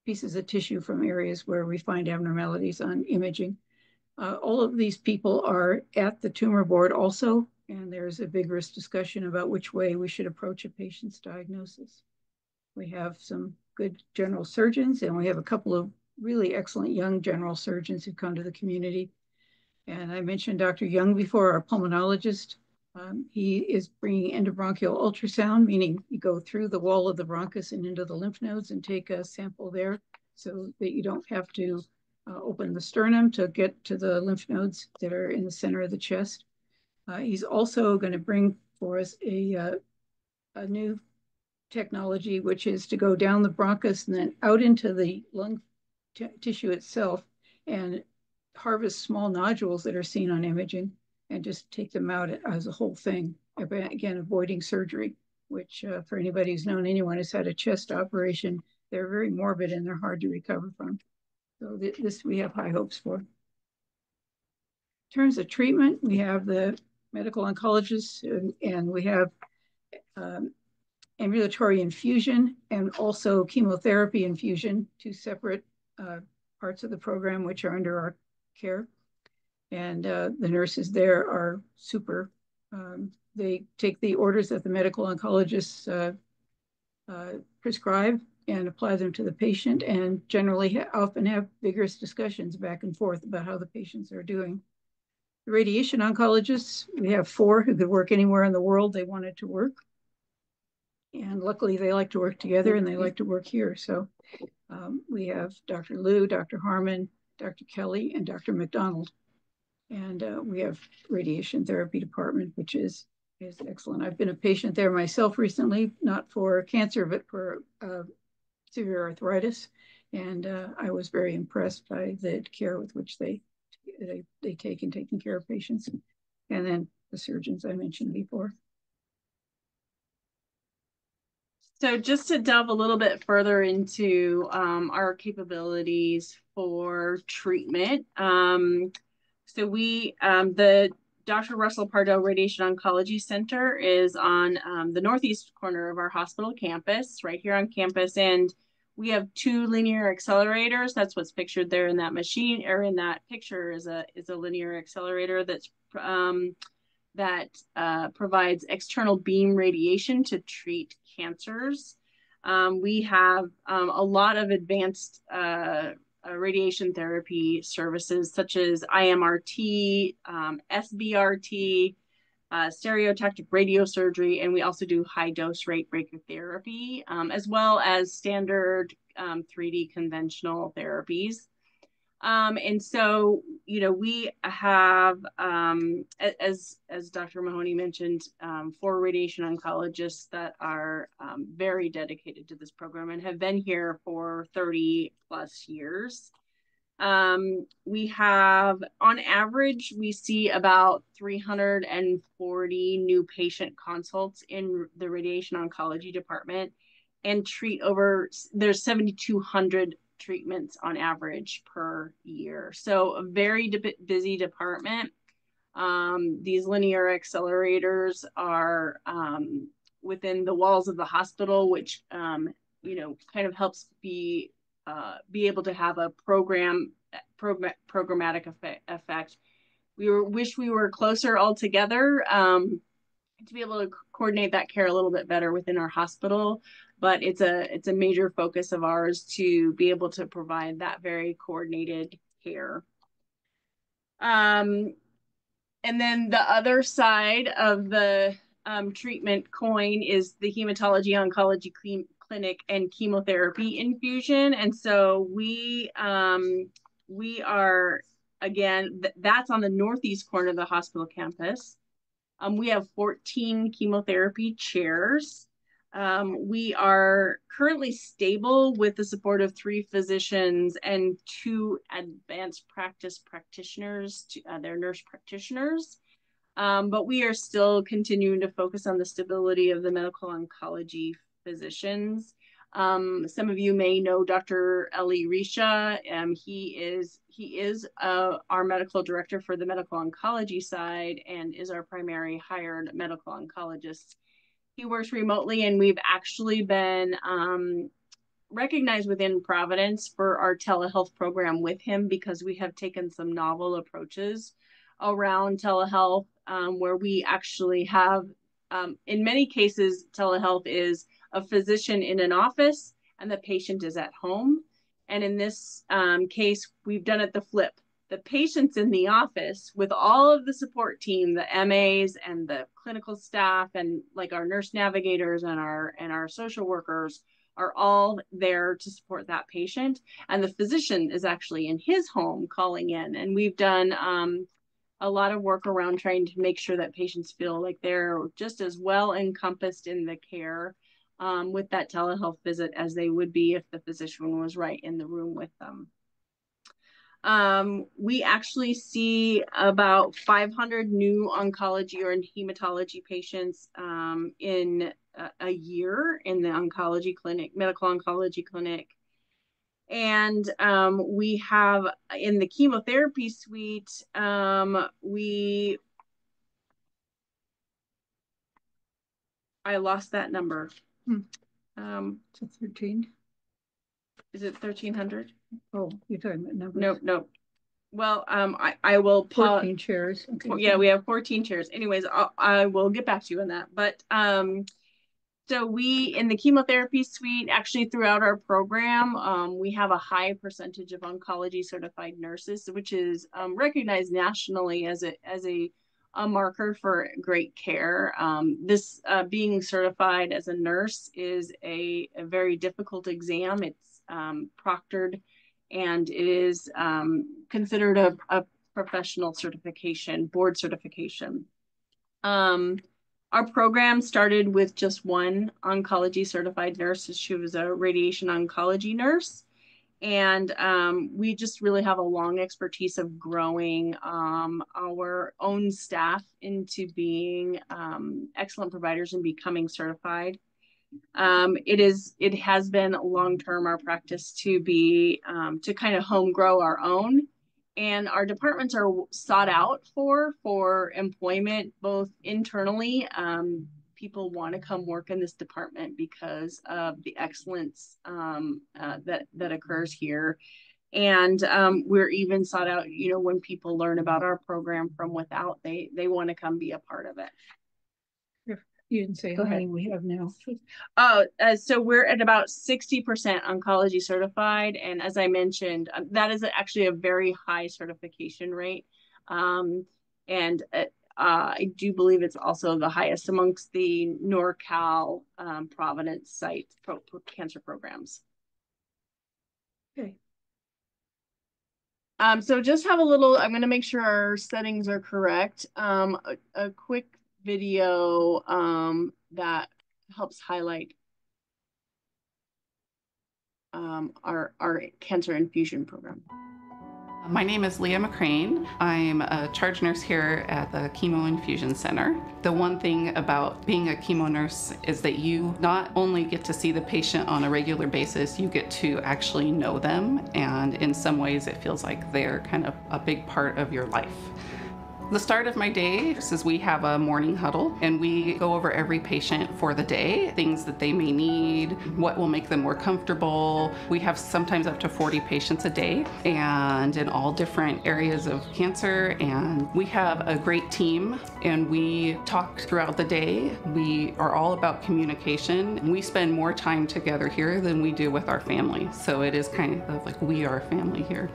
pieces of tissue from areas where we find abnormalities on imaging. Uh, all of these people are at the tumor board also, and there's a vigorous discussion about which way we should approach a patient's diagnosis. We have some good general surgeons, and we have a couple of really excellent young general surgeons who come to the community. And I mentioned Dr. Young before, our pulmonologist. Um, he is bringing endobronchial ultrasound, meaning you go through the wall of the bronchus and into the lymph nodes and take a sample there so that you don't have to uh, open the sternum to get to the lymph nodes that are in the center of the chest. Uh, he's also going to bring for us a, uh, a new technology, which is to go down the bronchus and then out into the lung tissue itself and harvest small nodules that are seen on imaging and just take them out as a whole thing. Again, avoiding surgery, which uh, for anybody who's known anyone who's had a chest operation, they're very morbid and they're hard to recover from. So th this we have high hopes for. In terms of treatment, we have the medical oncologists and, and we have um, ambulatory infusion and also chemotherapy infusion, two separate uh, parts of the program which are under our care. And uh, the nurses there are super. Um, they take the orders that the medical oncologists uh, uh prescribe and apply them to the patient and generally ha often have vigorous discussions back and forth about how the patients are doing. Radiation oncologists, we have four who could work anywhere in the world they wanted to work. And luckily they like to work together and they like to work here. So um, we have Dr. Liu, Dr. Harmon, Dr. Kelly, and Dr. McDonald. And uh, we have radiation therapy department, which is is excellent. I've been a patient there myself recently, not for cancer, but for uh, severe arthritis. And uh, I was very impressed by the care with which they, they, they take in taking care of patients. And then the surgeons I mentioned before. So just to delve a little bit further into um, our capabilities for treatment. Um, so we, um, the Dr. Russell Pardo Radiation Oncology Center is on um, the northeast corner of our hospital campus, right here on campus. And we have two linear accelerators. That's what's pictured there in that machine or in that picture is a is a linear accelerator that's um, that uh, provides external beam radiation to treat cancers. Um, we have um, a lot of advanced uh, uh, radiation therapy services such as IMRT, um, SBRT, uh, stereotactic radiosurgery, and we also do high dose rate brachytherapy, um, as well as standard um, 3D conventional therapies. Um, and so, you know, we have, um, as as Dr. Mahoney mentioned, um, four radiation oncologists that are um, very dedicated to this program and have been here for 30 plus years. Um, we have, on average, we see about 340 new patient consults in the radiation oncology department and treat over, there's 7,200 treatments on average per year. So a very busy department. Um, these linear accelerators are um, within the walls of the hospital, which um, you know kind of helps be uh, be able to have a program program programmatic effect. effect. We were, wish we were closer all together um, to be able to coordinate that care a little bit better within our hospital but it's a it's a major focus of ours to be able to provide that very coordinated care. Um, and then the other side of the um, treatment coin is the hematology oncology clinic and chemotherapy infusion. And so we um, we are again th that's on the northeast corner of the hospital campus. Um, we have 14 chemotherapy chairs. Um, we are currently stable with the support of three physicians and two advanced practice practitioners, to, uh, they're nurse practitioners. Um, but we are still continuing to focus on the stability of the medical oncology physicians. Um, some of you may know Dr. Eli Risha. Um, he is he is uh, our medical director for the medical oncology side and is our primary hired medical oncologist. He works remotely, and we've actually been um, recognized within Providence for our telehealth program with him because we have taken some novel approaches around telehealth um, where we actually have, um, in many cases, telehealth is a physician in an office and the patient is at home. And in this um, case, we've done it the flip. The patient's in the office with all of the support team, the MAs and the clinical staff, and like our nurse navigators and our and our social workers are all there to support that patient. And the physician is actually in his home calling in. And we've done um, a lot of work around trying to make sure that patients feel like they're just as well encompassed in the care um, with that telehealth visit as they would be if the physician was right in the room with them. Um, we actually see about 500 new oncology or hematology patients um, in a, a year in the oncology clinic, medical oncology clinic. And um, we have in the chemotherapy suite, um, we, I lost that number. Hmm. Um, So thirteen? is it 1300? Oh, you're talking about numbers. Nope, nope. Well, um, I, I will pause. Fourteen chairs. Okay. Yeah, we have 14 chairs. Anyways, I'll, I will get back to you on that. But um, so we in the chemotherapy suite, actually throughout our program, um, we have a high percentage of oncology certified nurses, which is um, recognized nationally as a as a a marker for great care. Um, this uh, being certified as a nurse is a, a very difficult exam. It's um, proctored and it is um, considered a, a, professional certification, board certification. Um, our program started with just one oncology certified nurse. She was a radiation oncology nurse. And um, we just really have a long expertise of growing um, our own staff into being um, excellent providers and becoming certified. Um, it is it has been long term our practice to be um, to kind of home grow our own and our departments are sought out for for employment both internally um, people want to come work in this department because of the excellence um, uh, that that occurs here and um, we're even sought out you know when people learn about our program from without they they want to come be a part of it You didn't say Go how ahead. many we have now. Oh, uh, so we're at about 60% oncology certified. And as I mentioned, uh, that is actually a very high certification rate. Um, and uh, uh, I do believe it's also the highest amongst the NorCal um, Providence site pro cancer programs. Okay. Um, so just have a little, I'm going to make sure our settings are correct. Um, a, a quick video um, that helps highlight um, our, our cancer infusion program. My name is Leah McCrane. I'm a charge nurse here at the Chemo Infusion Center. The one thing about being a chemo nurse is that you not only get to see the patient on a regular basis, you get to actually know them, and in some ways, it feels like they're kind of a big part of your life. The start of my day is we have a morning huddle and we go over every patient for the day, things that they may need, what will make them more comfortable. We have sometimes up to 40 patients a day and in all different areas of cancer. And we have a great team and we talk throughout the day. We are all about communication. We spend more time together here than we do with our family. So it is kind of like we are a family here.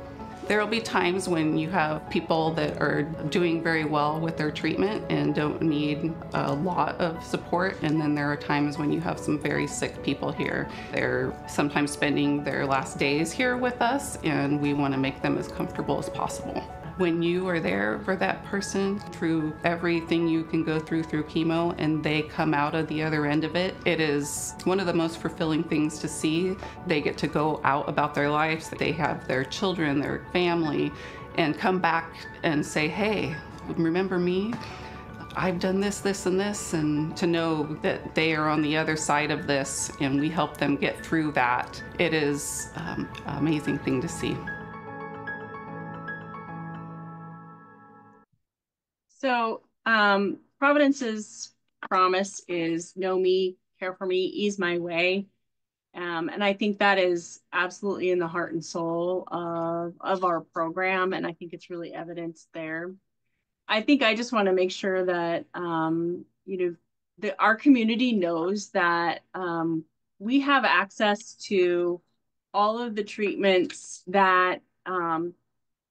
There will be times when you have people that are doing very well with their treatment and don't need a lot of support. And then there are times when you have some very sick people here. They're sometimes spending their last days here with us, and we want to make them as comfortable as possible. When you are there for that person through everything you can go through through chemo and they come out of the other end of it, it is one of the most fulfilling things to see. They get to go out about their lives, they have their children, their family, and come back and say, hey, remember me? I've done this, this, and this, and to know that they are on the other side of this and we help them get through that, it is um, an amazing thing to see. So um, Providence's promise is know me, care for me, ease my way. Um, and I think that is absolutely in the heart and soul of, of our program. And I think it's really evidenced there. I think I just want to make sure that, um, you know, the, our community knows that um, we have access to all of the treatments that, um,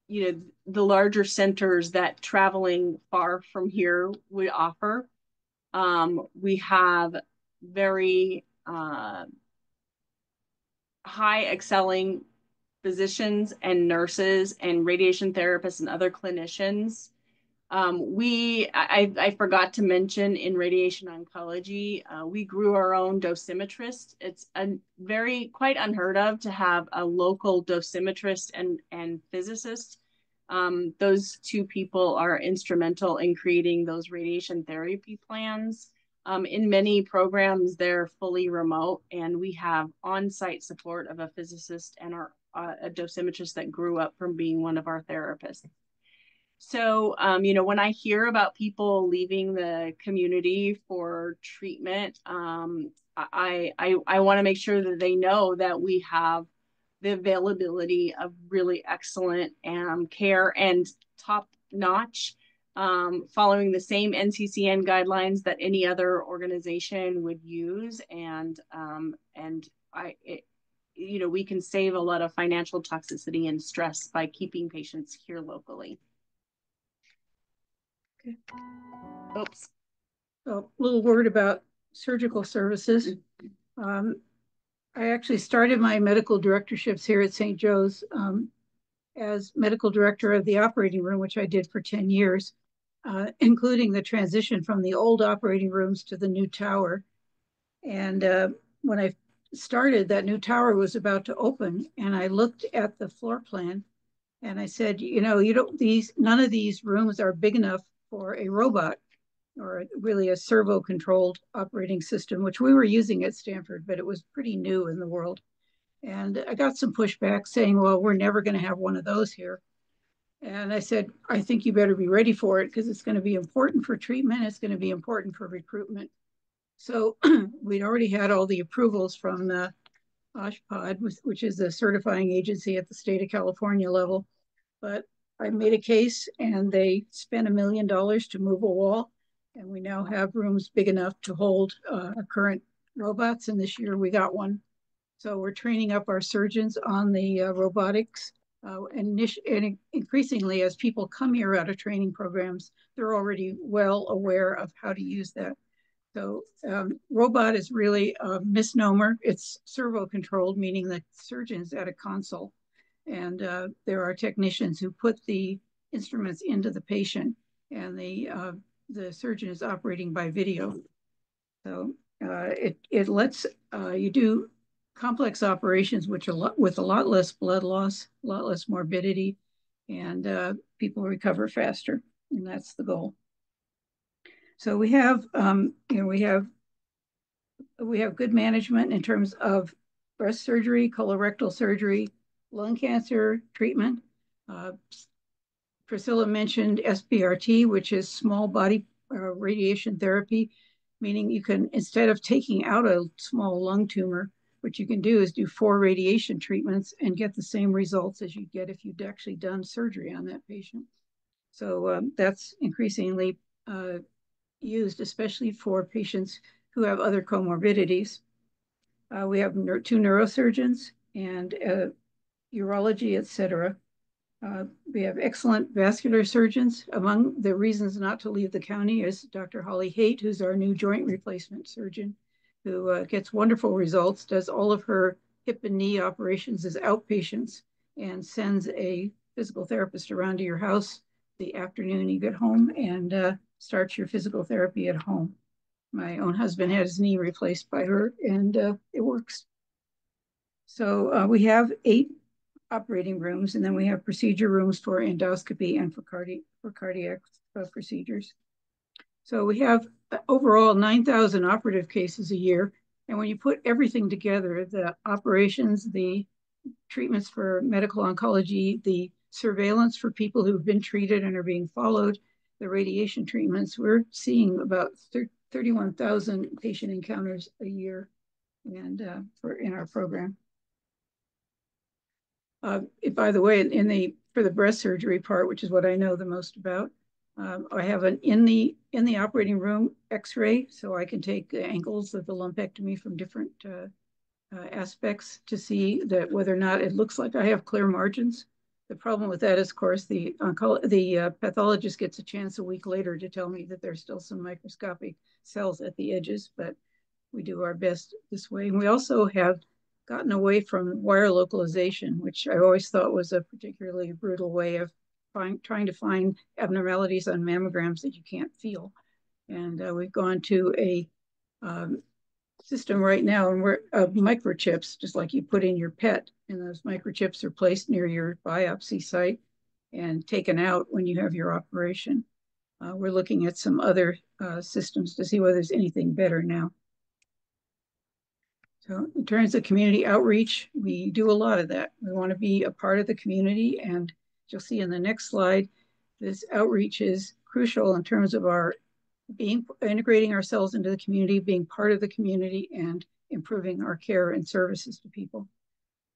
you know, the larger centers that traveling far from here would offer. Um, we have very uh, high excelling physicians and nurses and radiation therapists and other clinicians. Um, we, I, I forgot to mention in radiation oncology, uh, we grew our own dosimetrist. It's a very quite unheard of to have a local dosimetrist and, and physicist. Um, those two people are instrumental in creating those radiation therapy plans. Um, in many programs, they're fully remote, and we have on-site support of a physicist and our uh, a dosimetrist that grew up from being one of our therapists. So, um, you know, when I hear about people leaving the community for treatment, um, I I I want to make sure that they know that we have the availability of really excellent um, care and top notch um, following the same NCCN guidelines that any other organization would use. And, um, and I, it, you know, we can save a lot of financial toxicity and stress by keeping patients here locally. Okay. Oops. A little word about surgical services. Um, I actually started my medical directorships here at St. Joe's um, as medical director of the operating room, which I did for 10 years uh, including the transition from the old operating rooms to the new tower. And uh, when I started, that new tower was about to open, and I looked at the floor plan, and I said, you know, you don't these none of these rooms are big enough for a robot or really a servo controlled operating system, which we were using at Stanford, but it was pretty new in the world. And I got some pushback saying, well, we're never going to have one of those here. And I said, I think you better be ready for it because it's going to be important for treatment. It's going to be important for recruitment. So we'd already had all the approvals from the OSHPD, which is the certifying agency at the state of California level. But I made a case and they spent a million dollars to move a wall. And we now have rooms big enough to hold uh, our current robots. And this year we got one. So we're training up our surgeons on the uh, robotics uh, and, and, increasingly, as people come here out of training programs, they're already well aware of how to use that. So um, robot is really a misnomer. It's servo controlled, meaning the surgeon's at a console. And uh, there are technicians who put the instruments into the patient and the, uh, the surgeon is operating by video. So uh, it, it lets uh, you do complex operations, which are lot, with a lot less blood loss, a lot less morbidity, and uh, people recover faster, and that's the goal. So we have, um, you know, we have we have good management in terms of breast surgery, colorectal surgery, lung cancer treatment. Uh, Priscilla mentioned SBRT, which is small body uh, radiation therapy, meaning you can, instead of taking out a small lung tumor, what you can do is do four radiation treatments and get the same results as you'd get if you'd actually done surgery on that patient. So um, that's increasingly uh, used, especially for patients who have other comorbidities. Uh, we have two neurosurgeons and uh, urology, et cetera. Uh, we have excellent vascular surgeons. Among the reasons not to leave the county is Dr. Holly Haight, who's our new joint replacement surgeon who uh, gets wonderful results, does all of her hip and knee operations as outpatients, and sends a physical therapist around to your house the afternoon you get home and uh, starts your physical therapy at home. My own husband had his knee replaced by her, and uh, it works. So uh, we have eight operating rooms, and then we have procedure rooms for endoscopy and for, cardi for cardiac uh, procedures. So we have uh, overall 9,000 operative cases a year. And when you put everything together, the operations, the treatments for medical oncology, the surveillance for people who've been treated and are being followed, the radiation treatments, we're seeing about 31,000 patient encounters a year and uh, for in our program. Uh, by the way, in the for the breast surgery part, which is what I know the most about, um, I have an in the in the operating room X-ray, so I can take the angles of the lumpectomy from different uh, uh, aspects to see that whether or not it looks like I have clear margins. The problem with that is, of course, the the uh, pathologist gets a chance a week later to tell me that there's still some microscopic cells at the edges, but we do our best this way. And we also have gotten away from wire localization, which I always thought was a particularly brutal way of find, trying to find abnormalities on mammograms that you can't feel. And uh, we've gone to a um, system right now and we're uh, microchips, just like you put in your pet, and those microchips are placed near your biopsy site and taken out when you have your operation. Uh, we're looking at some other uh, systems to see whether there's anything better now. So in terms of community outreach, we do a lot of that. We want to be a part of the community and you'll see in the next slide, this outreach is crucial in terms of our being integrating ourselves into the community, being part of the community and improving our care and services to people.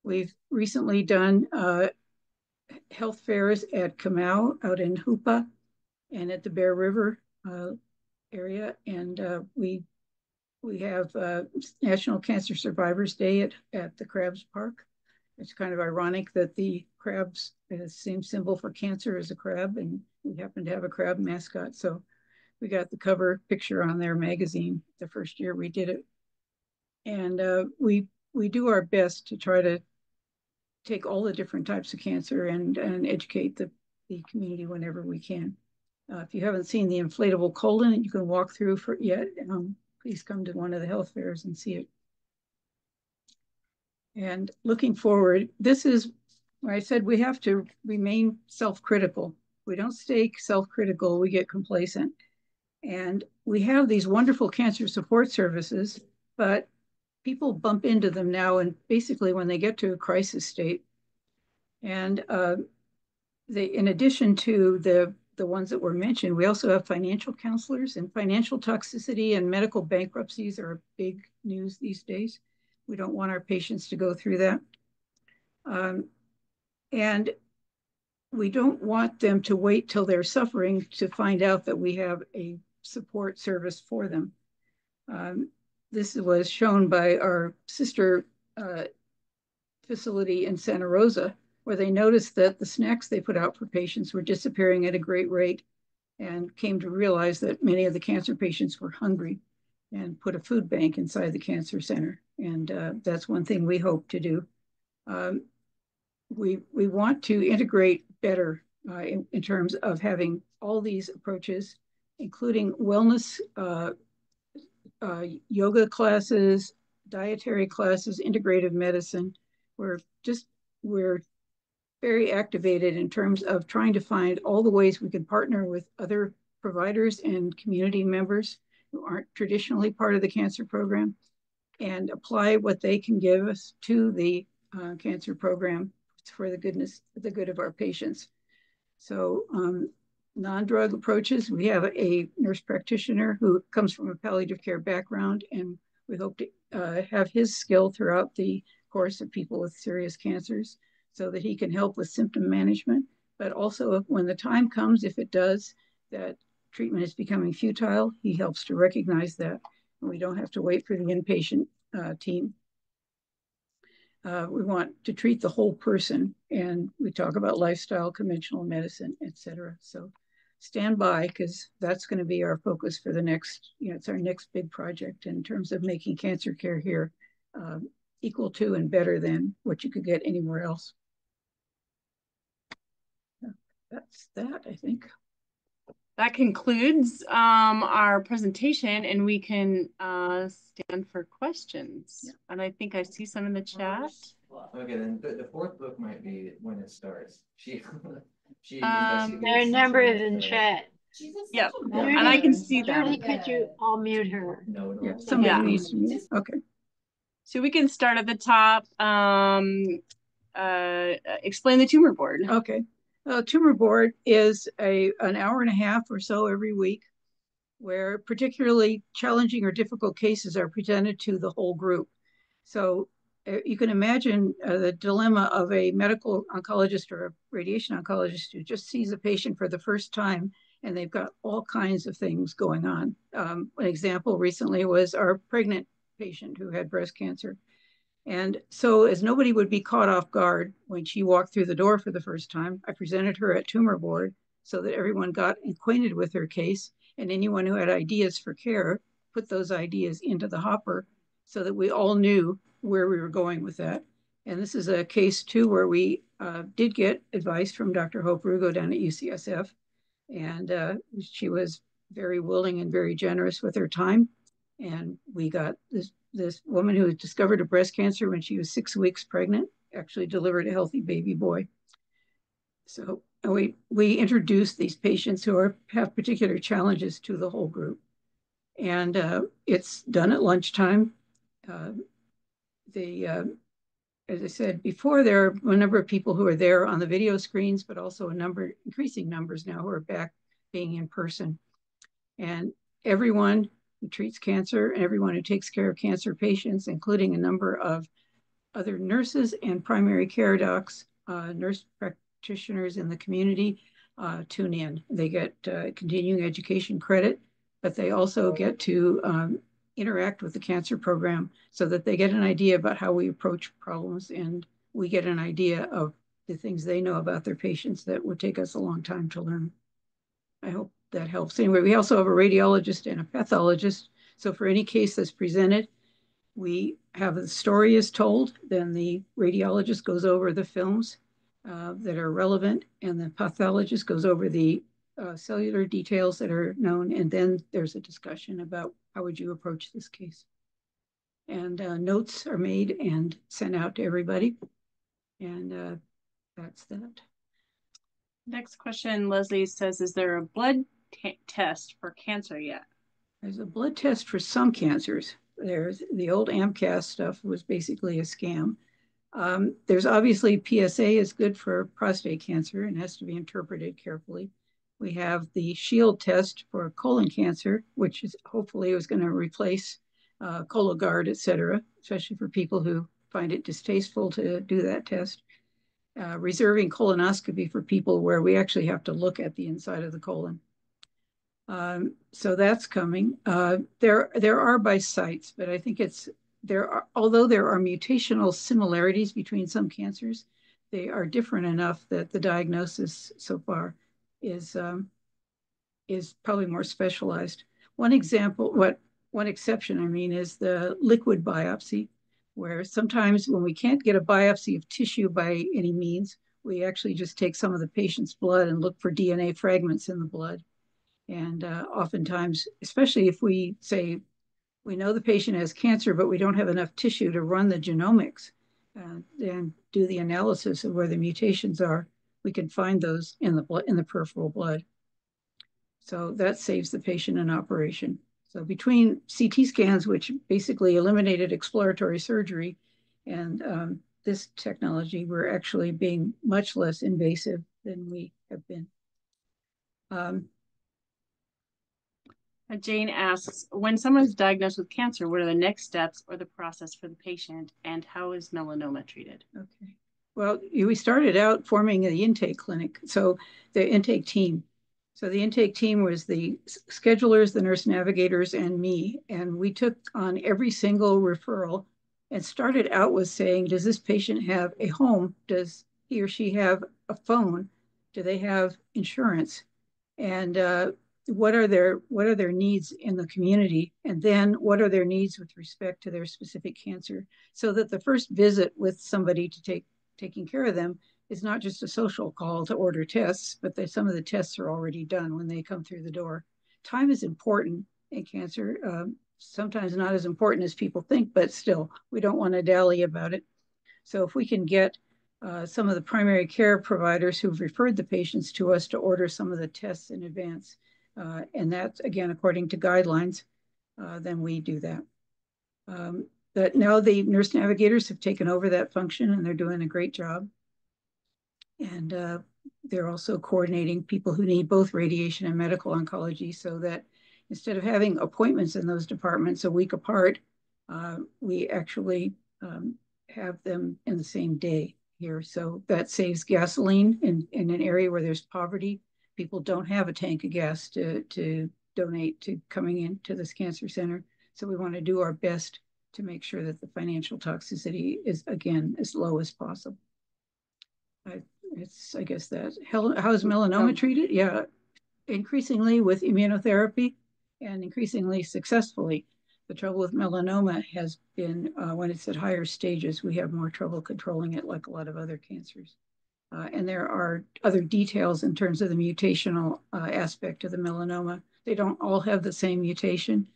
We've recently done uh, health fairs at K'ima:w out in Hoopa and at the Bear River uh, area. And uh, we we have uh, National Cancer Survivors Day at, at the Crabs Park. It's kind of ironic that the crabs, the same symbol for cancer as a crab, and we happen to have a crab mascot. So we got the cover picture on their magazine the first year we did it. And uh, we we do our best to try to take all the different types of cancer and, and educate the, the community whenever we can. Uh, if you haven't seen the inflatable colon, you can walk through for yet. Um, please come to one of the health fairs and see it. And looking forward, this is where I said we have to remain self-critical. We don't stay self-critical, we get complacent. And we have these wonderful cancer support services, but people bump into them now and basically when they get to a crisis state. And uh, they, in addition to the the ones that were mentioned, we also have financial counselors and financial toxicity and medical bankruptcies are big news these days. We don't want our patients to go through that. Um, and we don't want them to wait till they're suffering to find out that we have a support service for them. Um, this was shown by our sister uh, facility in Santa Rosa, where they noticed that the snacks they put out for patients were disappearing at a great rate and came to realize that many of the cancer patients were hungry and put a food bank inside the cancer center. And uh, that's one thing we hope to do. Um, we, we want to integrate better uh, in, in, terms of having all these approaches, including wellness, uh, uh yoga classes, dietary classes, integrative medicine. We're just, we're very activated in terms of trying to find all the ways we can partner with other providers and community members who aren't traditionally part of the cancer program and apply what they can give us to the uh, cancer program for the goodness, the good of our patients. So um, non-drug approaches, we have a nurse practitioner who comes from a palliative care background and we hope to uh, have his skill throughout the course of people with serious cancers so that he can help with symptom management. But also, when the time comes, if it does, that treatment is becoming futile, he helps to recognize that. And we don't have to wait for the inpatient uh, team. Uh, we want to treat the whole person, and we talk about lifestyle, conventional medicine, et cetera. So stand by because that's going to be our focus for the next, you know, it's our next big project in terms of making cancer care here uh, equal to and better than what you could get anywhere else that's that, I think. That concludes um, our presentation and we can uh, stand for questions. Yeah. And I think I see some in the chat. Okay, then the, the fourth book might be when it starts. She, she. Um, there are numbers in chat. Yep. Judy, And I can see Judy, them. could you all mute her? No, we Yeah, somebody Yeah. needs to, mute. okay. So we can start at the top. Um, uh, explain the tumor board. Okay. Uh, tumor board is a an hour and a half or so every week where particularly challenging or difficult cases are presented to the whole group. So uh, you can imagine uh, the dilemma of a medical oncologist or a radiation oncologist who just sees a patient for the first time and they've got all kinds of things going on. Um, an example recently was our pregnant patient who had breast cancer. And so, as nobody would be caught off guard when she walked through the door for the first time, I presented her at tumor board so that everyone got acquainted with her case and anyone who had ideas for care put those ideas into the hopper so that we all knew where we were going with that. And this is a case too where we uh, did get advice from Dr. Hope Rugo down at UCSF, and uh, she was very willing and very generous with her time. And we got this this woman who discovered a breast cancer when she was six weeks pregnant, actually delivered a healthy baby boy. So we we introduced these patients who are have particular challenges to the whole group, and uh, it's done at lunchtime. Uh, the uh, as I said before, there are a number of people who are there on the video screens, but also a number increasing numbers now who are back being in person, and everyone who treats cancer and everyone who takes care of cancer patients, including a number of other nurses and primary care docs, uh, nurse practitioners in the community, uh, tune in. They get uh, continuing education credit, but they also get to um, interact with the cancer program so that they get an idea about how we approach problems and we get an idea of the things they know about their patients that would take us a long time to learn. I hope that helps. Anyway, we also have a radiologist and a pathologist. So for any case that's presented, we have the story is told, then the radiologist goes over the films uh, that are relevant, and the pathologist goes over the uh, cellular details that are known, and then there's a discussion about how would you approach this case. And uh, notes are made and sent out to everybody, and uh, that's that. Next question, Leslie says, is there a blood test for cancer yet? There's a blood test for some cancers. There's the old AMCAS stuff was basically a scam. Um, there's obviously PSA is good for prostate cancer and has to be interpreted carefully. We have the Shield test for colon cancer, which is hopefully is going to replace uh, Cologuard, et cetera, especially for people who find it distasteful to do that test. Uh, reserving colonoscopy for people where we actually have to look at the inside of the colon. Um, so that's coming. Uh, there, there are by sites, but I think it's there are, although there are mutational similarities between some cancers, they are different enough that the diagnosis so far is um, is probably more specialized. One example, what one exception, I mean, is the liquid biopsy, where sometimes when we can't get a biopsy of tissue by any means, we actually just take some of the patient's blood and look for DNA fragments in the blood. And uh, oftentimes, especially if we say we know the patient has cancer, but we don't have enough tissue to run the genomics uh, and do the analysis of where the mutations are, we can find those in the blood in the peripheral blood. So that saves the patient an operation. So between CT scans, which basically eliminated exploratory surgery, and um, this technology, we're actually being much less invasive than we have been. Um, Jane asks, when someone's diagnosed with cancer, what are the next steps or the process for the patient and how is melanoma treated? Okay. Well, we started out forming the intake clinic. So the intake team. So the intake team was the schedulers, the nurse navigators, and me. And we took on every single referral and started out with saying, does this patient have a home? Does he or she have a phone? Do they have insurance? And uh, what are their what are their needs in the community? And then what are their needs with respect to their specific cancer? So that the first visit with somebody to take taking care of them is not just a social call to order tests but that some of the tests are already done when they come through the door. Time is important in cancer um, sometimes not as important as people think but still we don't want to dally about it. So if we can get uh, some of the primary care providers who've referred the patients to us to order some of the tests in advance uh, and that's again according to guidelines, uh, then we do that. Um, but now the nurse navigators have taken over that function and they're doing a great job. And uh, they're also coordinating people who need both radiation and medical oncology so that instead of having appointments in those departments a week apart, uh, we actually um, have them in the same day here. So that saves gasoline in, in an area where there's poverty. People don't have a tank of gas to, to donate to coming into this cancer center. So we want to do our best to make sure that the financial toxicity is, again, as low as possible. I, it's, I guess that, how, is melanoma Um, treated? Yeah, increasingly with immunotherapy and increasingly successfully. The trouble with melanoma has been uh, when it's at higher stages, we have more trouble controlling it like a lot of other cancers. Uh, and there are other details in terms of the mutational uh, aspect of the melanoma. They don't all have the same mutation,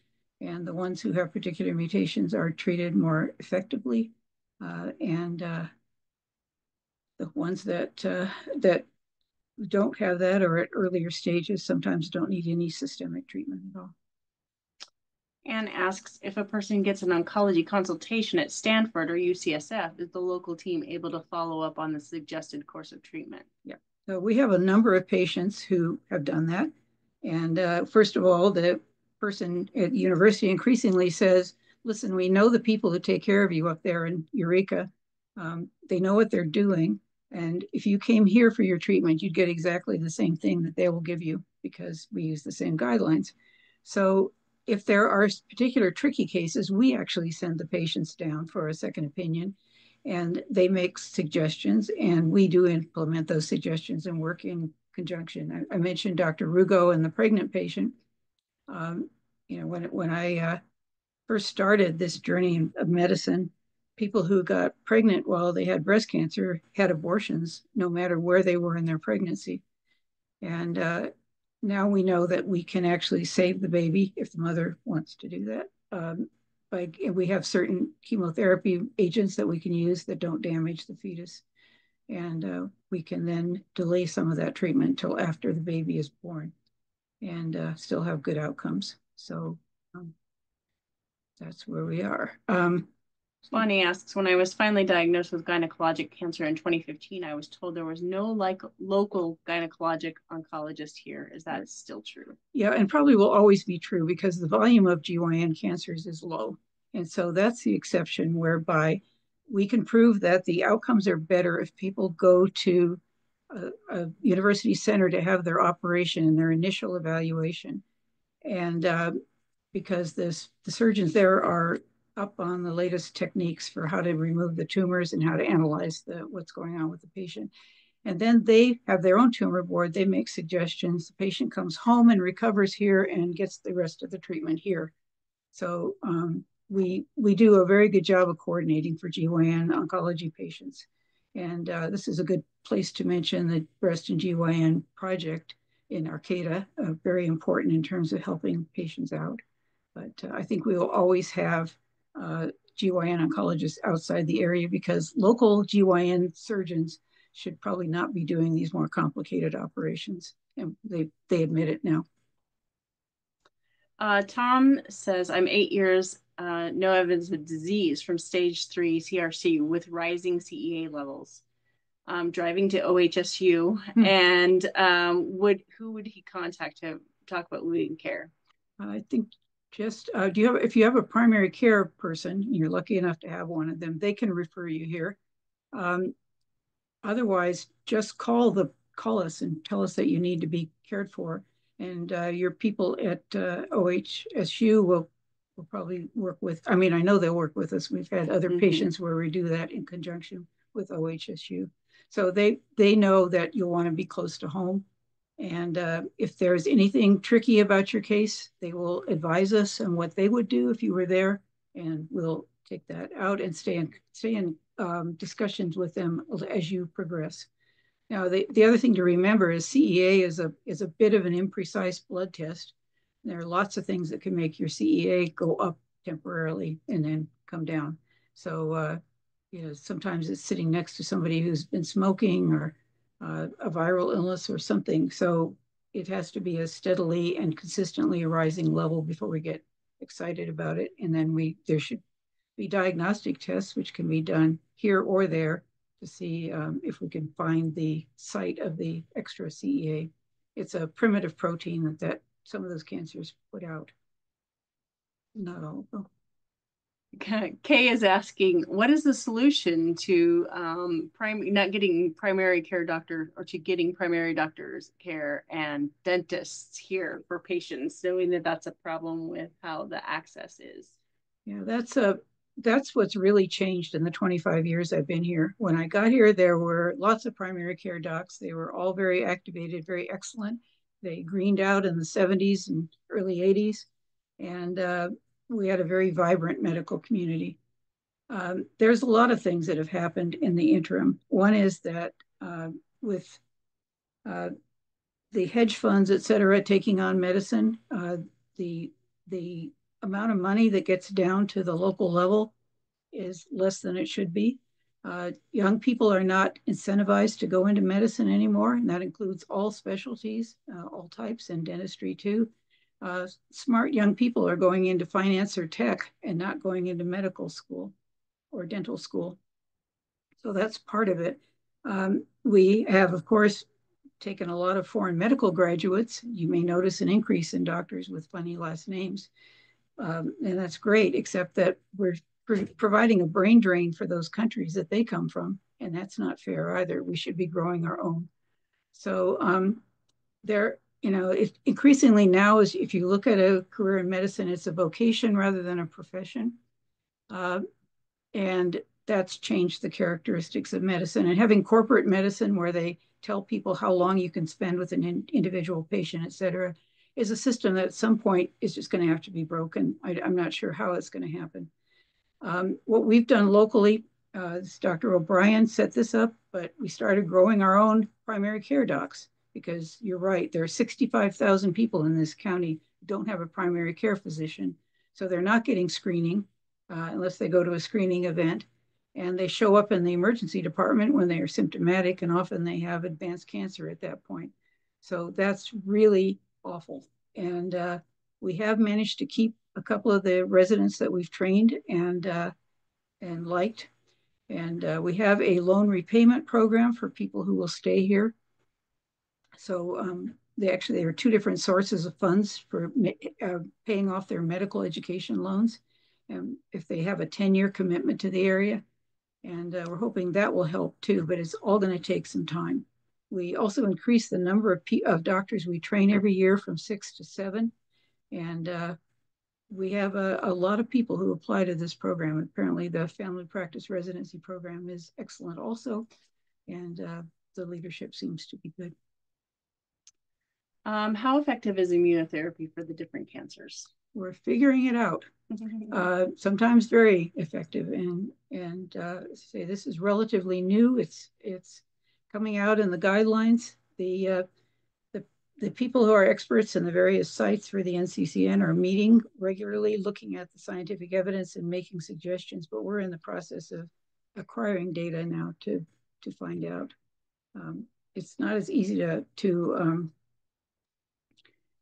and the ones who have particular mutations are treated more effectively. Uh, and uh, the ones that uh, that don't have that or at earlier stages sometimes don't need any systemic treatment at all. Anne asks if a person gets an oncology consultation at Stanford or UCSF, is the local team able to follow up on the suggested course of treatment? Yeah. So we have a number of patients who have done that. And uh, first of all, the person at university increasingly says, listen, we know the people who take care of you up there in Eureka. Um, they know what they're doing. And if you came here for your treatment, you'd get exactly the same thing that they will give you because we use the same guidelines. So if there are particular tricky cases, we actually send the patients down for a second opinion and they make suggestions and we do implement those suggestions and work in conjunction. I, I mentioned Dr. Rugo and the pregnant patient. Um, you know, when, when I uh, first started this journey of medicine, people who got pregnant while they had breast cancer had abortions no matter where they were in their pregnancy. And uh, now we know that we can actually save the baby if the mother wants to do that. Um, we have certain chemotherapy agents that we can use that don't damage the fetus. And uh, we can then delay some of that treatment until after the baby is born and uh, still have good outcomes. So um, that's where we are. Um, Bonnie asks, when I was finally diagnosed with gynecologic cancer in 2015, I was told there was no like local gynecologic oncologist here. Is that still true? Yeah, and probably will always be true because the volume of GYN cancers is low. And so that's the exception whereby we can prove that the outcomes are better if people go to a, a university center to have their operation and their initial evaluation. And uh, because this, the surgeons there are up on the latest techniques for how to remove the tumors and how to analyze the, what's going on with the patient. And then they have their own tumor board. They make suggestions. The patient comes home and recovers here and gets the rest of the treatment here. So um, we we do a very good job of coordinating for GYN oncology patients. And uh, this is a good place to mention the Breast and GYN project in Arcata, uh, very important in terms of helping patients out. But uh, I think we will always have uh, GYN oncologists outside the area because local GYN surgeons should probably not be doing these more complicated operations. And they, they admit it now. Uh, Tom says, I'm eight years, uh, no evidence of disease from stage three CRC with rising CEA levels. Um, driving to OHSU Hmm. and um, would who would he contact to talk about leading care? I think just, uh, do you have, if you have a primary care person, you're lucky enough to have one of them, they can refer you here. Um, otherwise, just call the, call us and tell us that you need to be cared for. And uh, your people at uh, OHSU will, will probably work with, I mean, I know they'll work with us. We've had other Mhm. patients where we do that in conjunction with OHSU. So they, they know that you'll want to be close to home. And uh, if there's anything tricky about your case, they will advise us on what they would do if you were there, and we'll take that out and stay in stay in um, discussions with them as you progress. Now, the, the other thing to remember is CEA is a is a bit of an imprecise blood test. There are lots of things that can make your CEA go up temporarily and then come down. So, uh, you know, sometimes it's sitting next to somebody who's been smoking or uh, a viral illness or something. So it has to be a steadily and consistently rising level before we get excited about it. And then we there should be diagnostic tests which can be done here or there to see um, if we can find the site of the extra CEA. It's a primitive protein that, that some of those cancers put out. Not all of them. Kay is asking, what is the solution to um, prim not getting primary care doctor or to getting primary doctors care and dentists here for patients, knowing that that's a problem with how the access is? Yeah, that's a that's what's really changed in the 25 years I've been here. When I got here, there were lots of primary care docs. They were all very activated, very excellent. They greened out in the 70s and early 80s. And uh, we had a very vibrant medical community. Um, there's a lot of things that have happened in the interim. One is that uh, with uh, the hedge funds, et cetera, taking on medicine, uh, the the amount of money that gets down to the local level is less than it should be. Uh, young people are not incentivized to go into medicine anymore, and that includes all specialties, uh, all types, and dentistry too. Uh, smart young people are going into finance or tech and not going into medical school or dental school. So that's part of it. Um, we have, of course, taken a lot of foreign medical graduates. You may notice an increase in doctors with funny last names. Um, and that's great, except that we're providing a brain drain for those countries that they come from. And that's not fair either. We should be growing our own. So um, there, you know, it, increasingly now is if you look at a career in medicine, it's a vocation rather than a profession. Uh, and that's changed the characteristics of medicine. And having corporate medicine where they tell people how long you can spend with an in, individual patient, et cetera, is a system that at some point is just going to have to be broken. I, am not sure how it's going to happen. Um, what we've done locally, uh, Dr. O'Brien set this up, but we started growing our own primary care docs because you're right, there are 65,000 people in this county don't have a primary care physician. So they're not getting screening uh, unless they go to a screening event. And they show up in the emergency department when they are symptomatic, and often they have advanced cancer at that point. So that's really awful. And uh, we have managed to keep a couple of the residents that we've trained and uh, and liked. And uh, we have a loan repayment program for people who will stay here. So um, they actually there are two different sources of funds for uh, paying off their medical education loans, and if they have a 10-year commitment to the area, and uh, we're hoping that will help too. But it's all going to take some time. We also increase the number of, of doctors we train every year from six to seven. And uh, we have a, a, lot of people who apply to this program. Apparently the family practice residency program is excellent also. And uh, the leadership seems to be good. Um, how effective is immunotherapy for the different cancers? We're figuring it out. uh, sometimes very effective, and and uh, say this is relatively new. It's it's coming out in the guidelines. The, uh, the, the people who are experts in the various sites for the NCCN are meeting regularly, looking at the scientific evidence and making suggestions, but we're in the process of acquiring data now to, to find out. Um, it's not as easy to, to, um,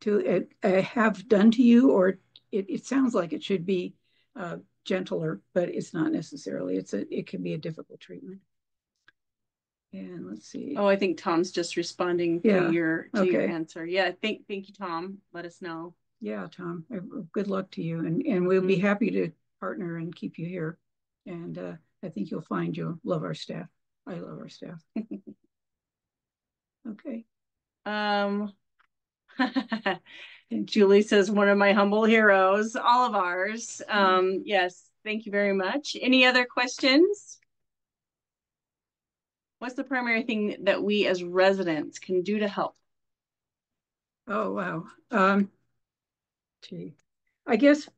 to uh, uh have done to you, or it, it sounds like it should be uh, gentler, but it's not necessarily. It's a, it can be a difficult treatment. And let's see. Oh, I think Tom's just responding Yeah, to your to your answer. Yeah, thank thank you, Tom. Let us know. Yeah, Tom, uh, good luck to you. And, and we'll be Mhm. happy to partner and keep you here. And uh, I think you'll find you'll love our staff. I love our staff. Okay. Um Julie says one of my humble heroes, all of ours. Um yes, thank you very much. Any other questions? What's the primary thing that we as residents can do to help? Oh, wow. Um, gee, I guess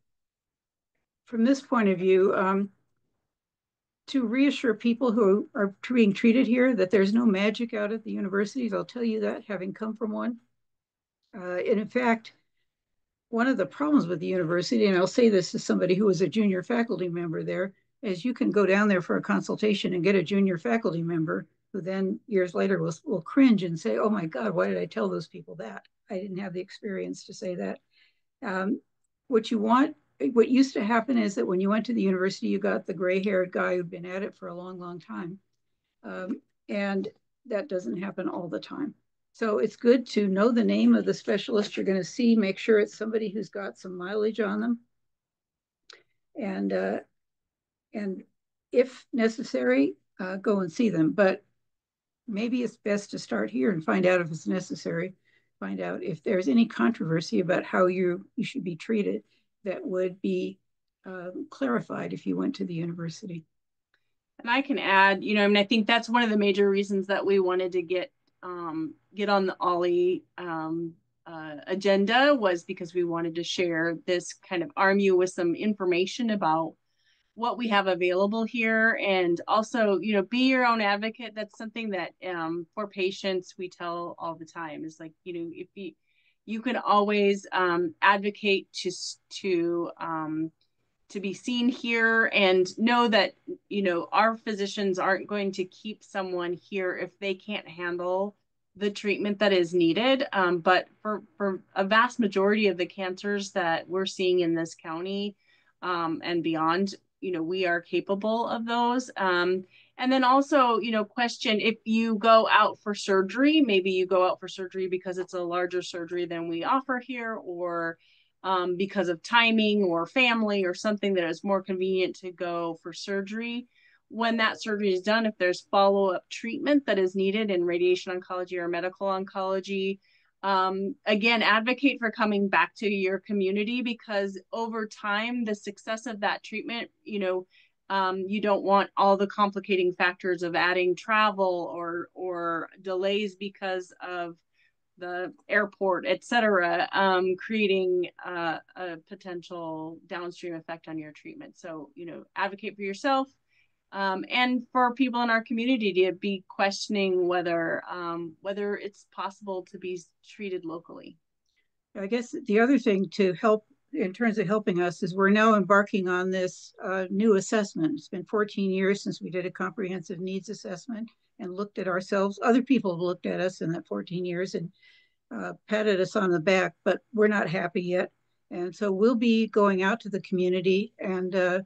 from this point of view, um, to reassure people who are being treated here that there's no magic out at the universities. I'll tell you that, having come from one. Uh, and in fact, one of the problems with the university, and I'll say this to somebody who was a junior faculty member there, is you can go down there for a consultation and get a junior faculty member who then years later will, will cringe and say, oh my God, why did I tell those people that? I didn't have the experience to say that. Um, what you want, what used to happen is that when you went to the university, you got the gray haired guy who'd been at it for a long, long time. Um, and that doesn't happen all the time. So it's good to know the name of the specialist you're going to see, make sure it's somebody who's got some mileage on them. And, uh, and if necessary, uh, go and see them. But maybe it's best to start here and find out if it's necessary. Find out if there's any controversy about how you, you should be treated that would be um, clarified if you went to the university. And I can add, you know, I mean, I think that's one of the major reasons that we wanted to get um, get on the OLLI um, uh, agenda was because we wanted to share this kind of arm you with some information about what we have available here. And also you know be your own advocate. That's something that um, for patients we tell all the time is like you know if you you can always um, advocate to to um, to be seen here and know that you know our physicians aren't going to keep someone here if they can't handle the treatment that is needed. Um, but for for a vast majority of the cancers that we're seeing in this county um, and beyond you know we are capable of those. Um, and then also you know question if you go out for surgery maybe you go out for surgery because it's a larger surgery than we offer here or um, because of timing or family or something that is more convenient to go for surgery. When that surgery is done, if there's follow up treatment that is needed in radiation oncology or medical oncology, um, again, advocate for coming back to your community because over time, the success of that treatment, you know, um, you don't want all the complicating factors of adding travel or or delays because of the airport, et cetera, um, creating uh, a potential downstream effect on your treatment. So, you know, advocate for yourself um, and for people in our community to be questioning whether um, whether it's possible to be treated locally. I guess the other thing to help in terms of helping us is we're now embarking on this uh, new assessment. It's been 14 years since we did a comprehensive needs assessment and looked at ourselves. Other people have looked at us in that 14 years and uh, patted us on the back, but we're not happy yet. And so we'll be going out to the community and uh,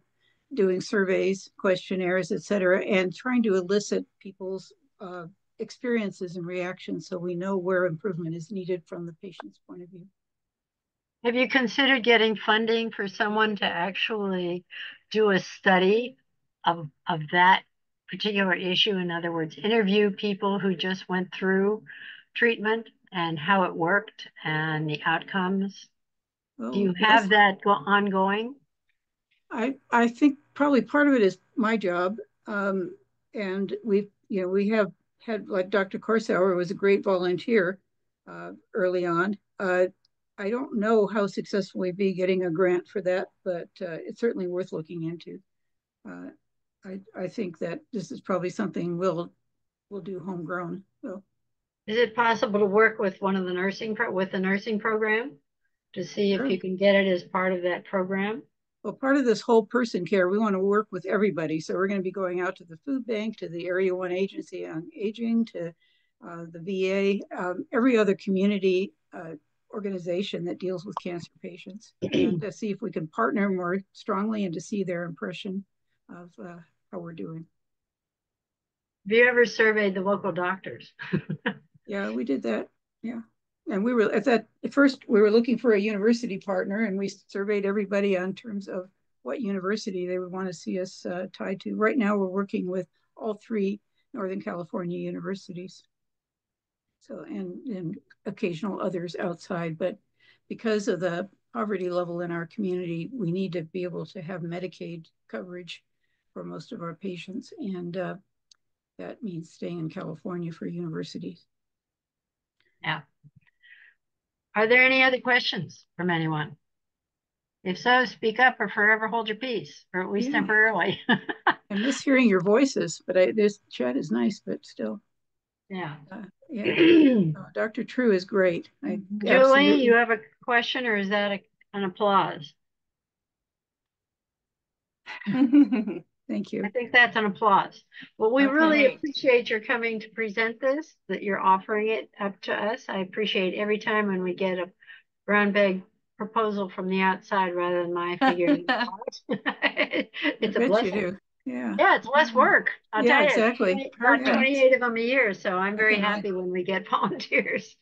doing surveys, questionnaires, et cetera, and trying to elicit people's uh, experiences and reactions so we know where improvement is needed from the patient's point of view. Have you considered getting funding for someone to actually do a study of, of that particular issue? In other words, interview people who just went through treatment and how it worked and the outcomes? Well, Do you have that go ongoing? I, I think probably part of it is my job. Um, and we've, you know, we have had like Dr. Korsauer was a great volunteer uh, early on. Uh, I don't know how successful we'd be getting a grant for that, but uh, it's certainly worth looking into. I, I think that this is probably something we'll we'll do homegrown. So. Is it possible to work with one of the nursing pro with the nursing program to see sure. if you can get it as part of that program? Well, part of this whole person care, we want to work with everybody. So we're going to be going out to the food bank, to the Area One Agency on Aging, to uh, the VA, um, every other community uh, organization that deals with cancer patients, and to see if we can partner more strongly and to see their impression of uh, how we're doing. Have you ever surveyed the local doctors? yeah, we did that. Yeah. And we were at that at first we were looking for a university partner and we surveyed everybody on terms of what university they would want to see us uh, tied to. Right now we're working with all three Northern California universities. So and and occasional others outside, but because of the poverty level in our community, we need to be able to have Medicaid coverage for most of our patients. And uh, that means staying in California for universities. Yeah. Are there any other questions from anyone? If so, speak up or forever hold your peace, or at least yeah. temporarily. I miss hearing your voices, but I, this chat is nice, but still. Yeah. Uh, yeah. uh, Dr. True is great. I Julie, absolutely... you have a question, or is that a, an applause? Thank you. I think that's an applause. Well, we Okay. really appreciate your coming to present this, that you're offering it up to us. I appreciate every time when we get a brown bag proposal from the outside rather than my figuring it out. It's a bet you blessing. Do. Yeah. Yeah, it's less work. I'll Yeah, tell you. exactly. 20 About twenty-eight of them a year, so I'm very Okay. happy when we get volunteers.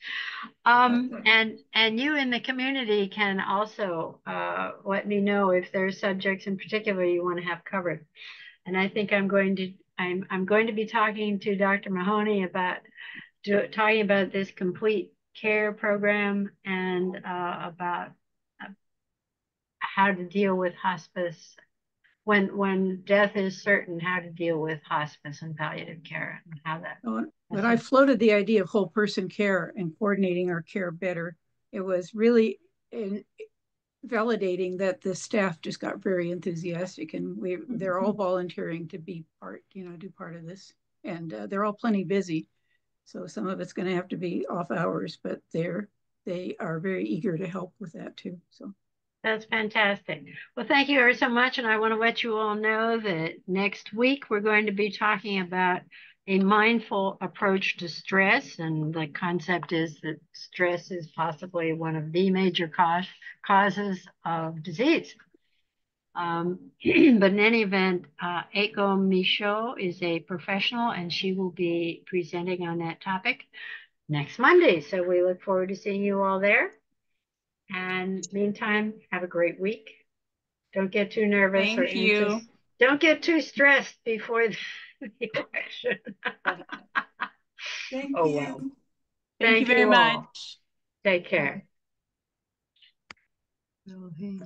Um, and, and you in the community can also, uh, let me know if there's subjects in particular you want to have covered. And I think I'm going to, I'm, I'm going to be talking to Dr. Mahoney about, do, talking about this complete care program and, uh, about uh, how to deal with hospice when when death is certain, how to deal with hospice and palliative care and how that. But I floated the idea of whole person care and coordinating our care better. It was really in validating that the staff just got very enthusiastic and we they're all volunteering to be part, you know, do part of this. And uh, they're all plenty busy. So some of it's going to have to be off hours, but they're they are very eager to help with that too. So That's fantastic. Well, thank you ever so much. And I want to let you all know that next week we're going to be talking about a mindful approach to stress. And the concept is that stress is possibly one of the major cause, causes of disease. Um, but in any event, uh, Eiko Michaud is a professional and she will be presenting on that topic next Monday. So we look forward to seeing you all there. And meantime, have a great week. Don't get too nervous or Thank you. anxious. Don't get too stressed before the the election. thank Oh, wow. Thank, Thank you very you much. Take care. Oh, hey.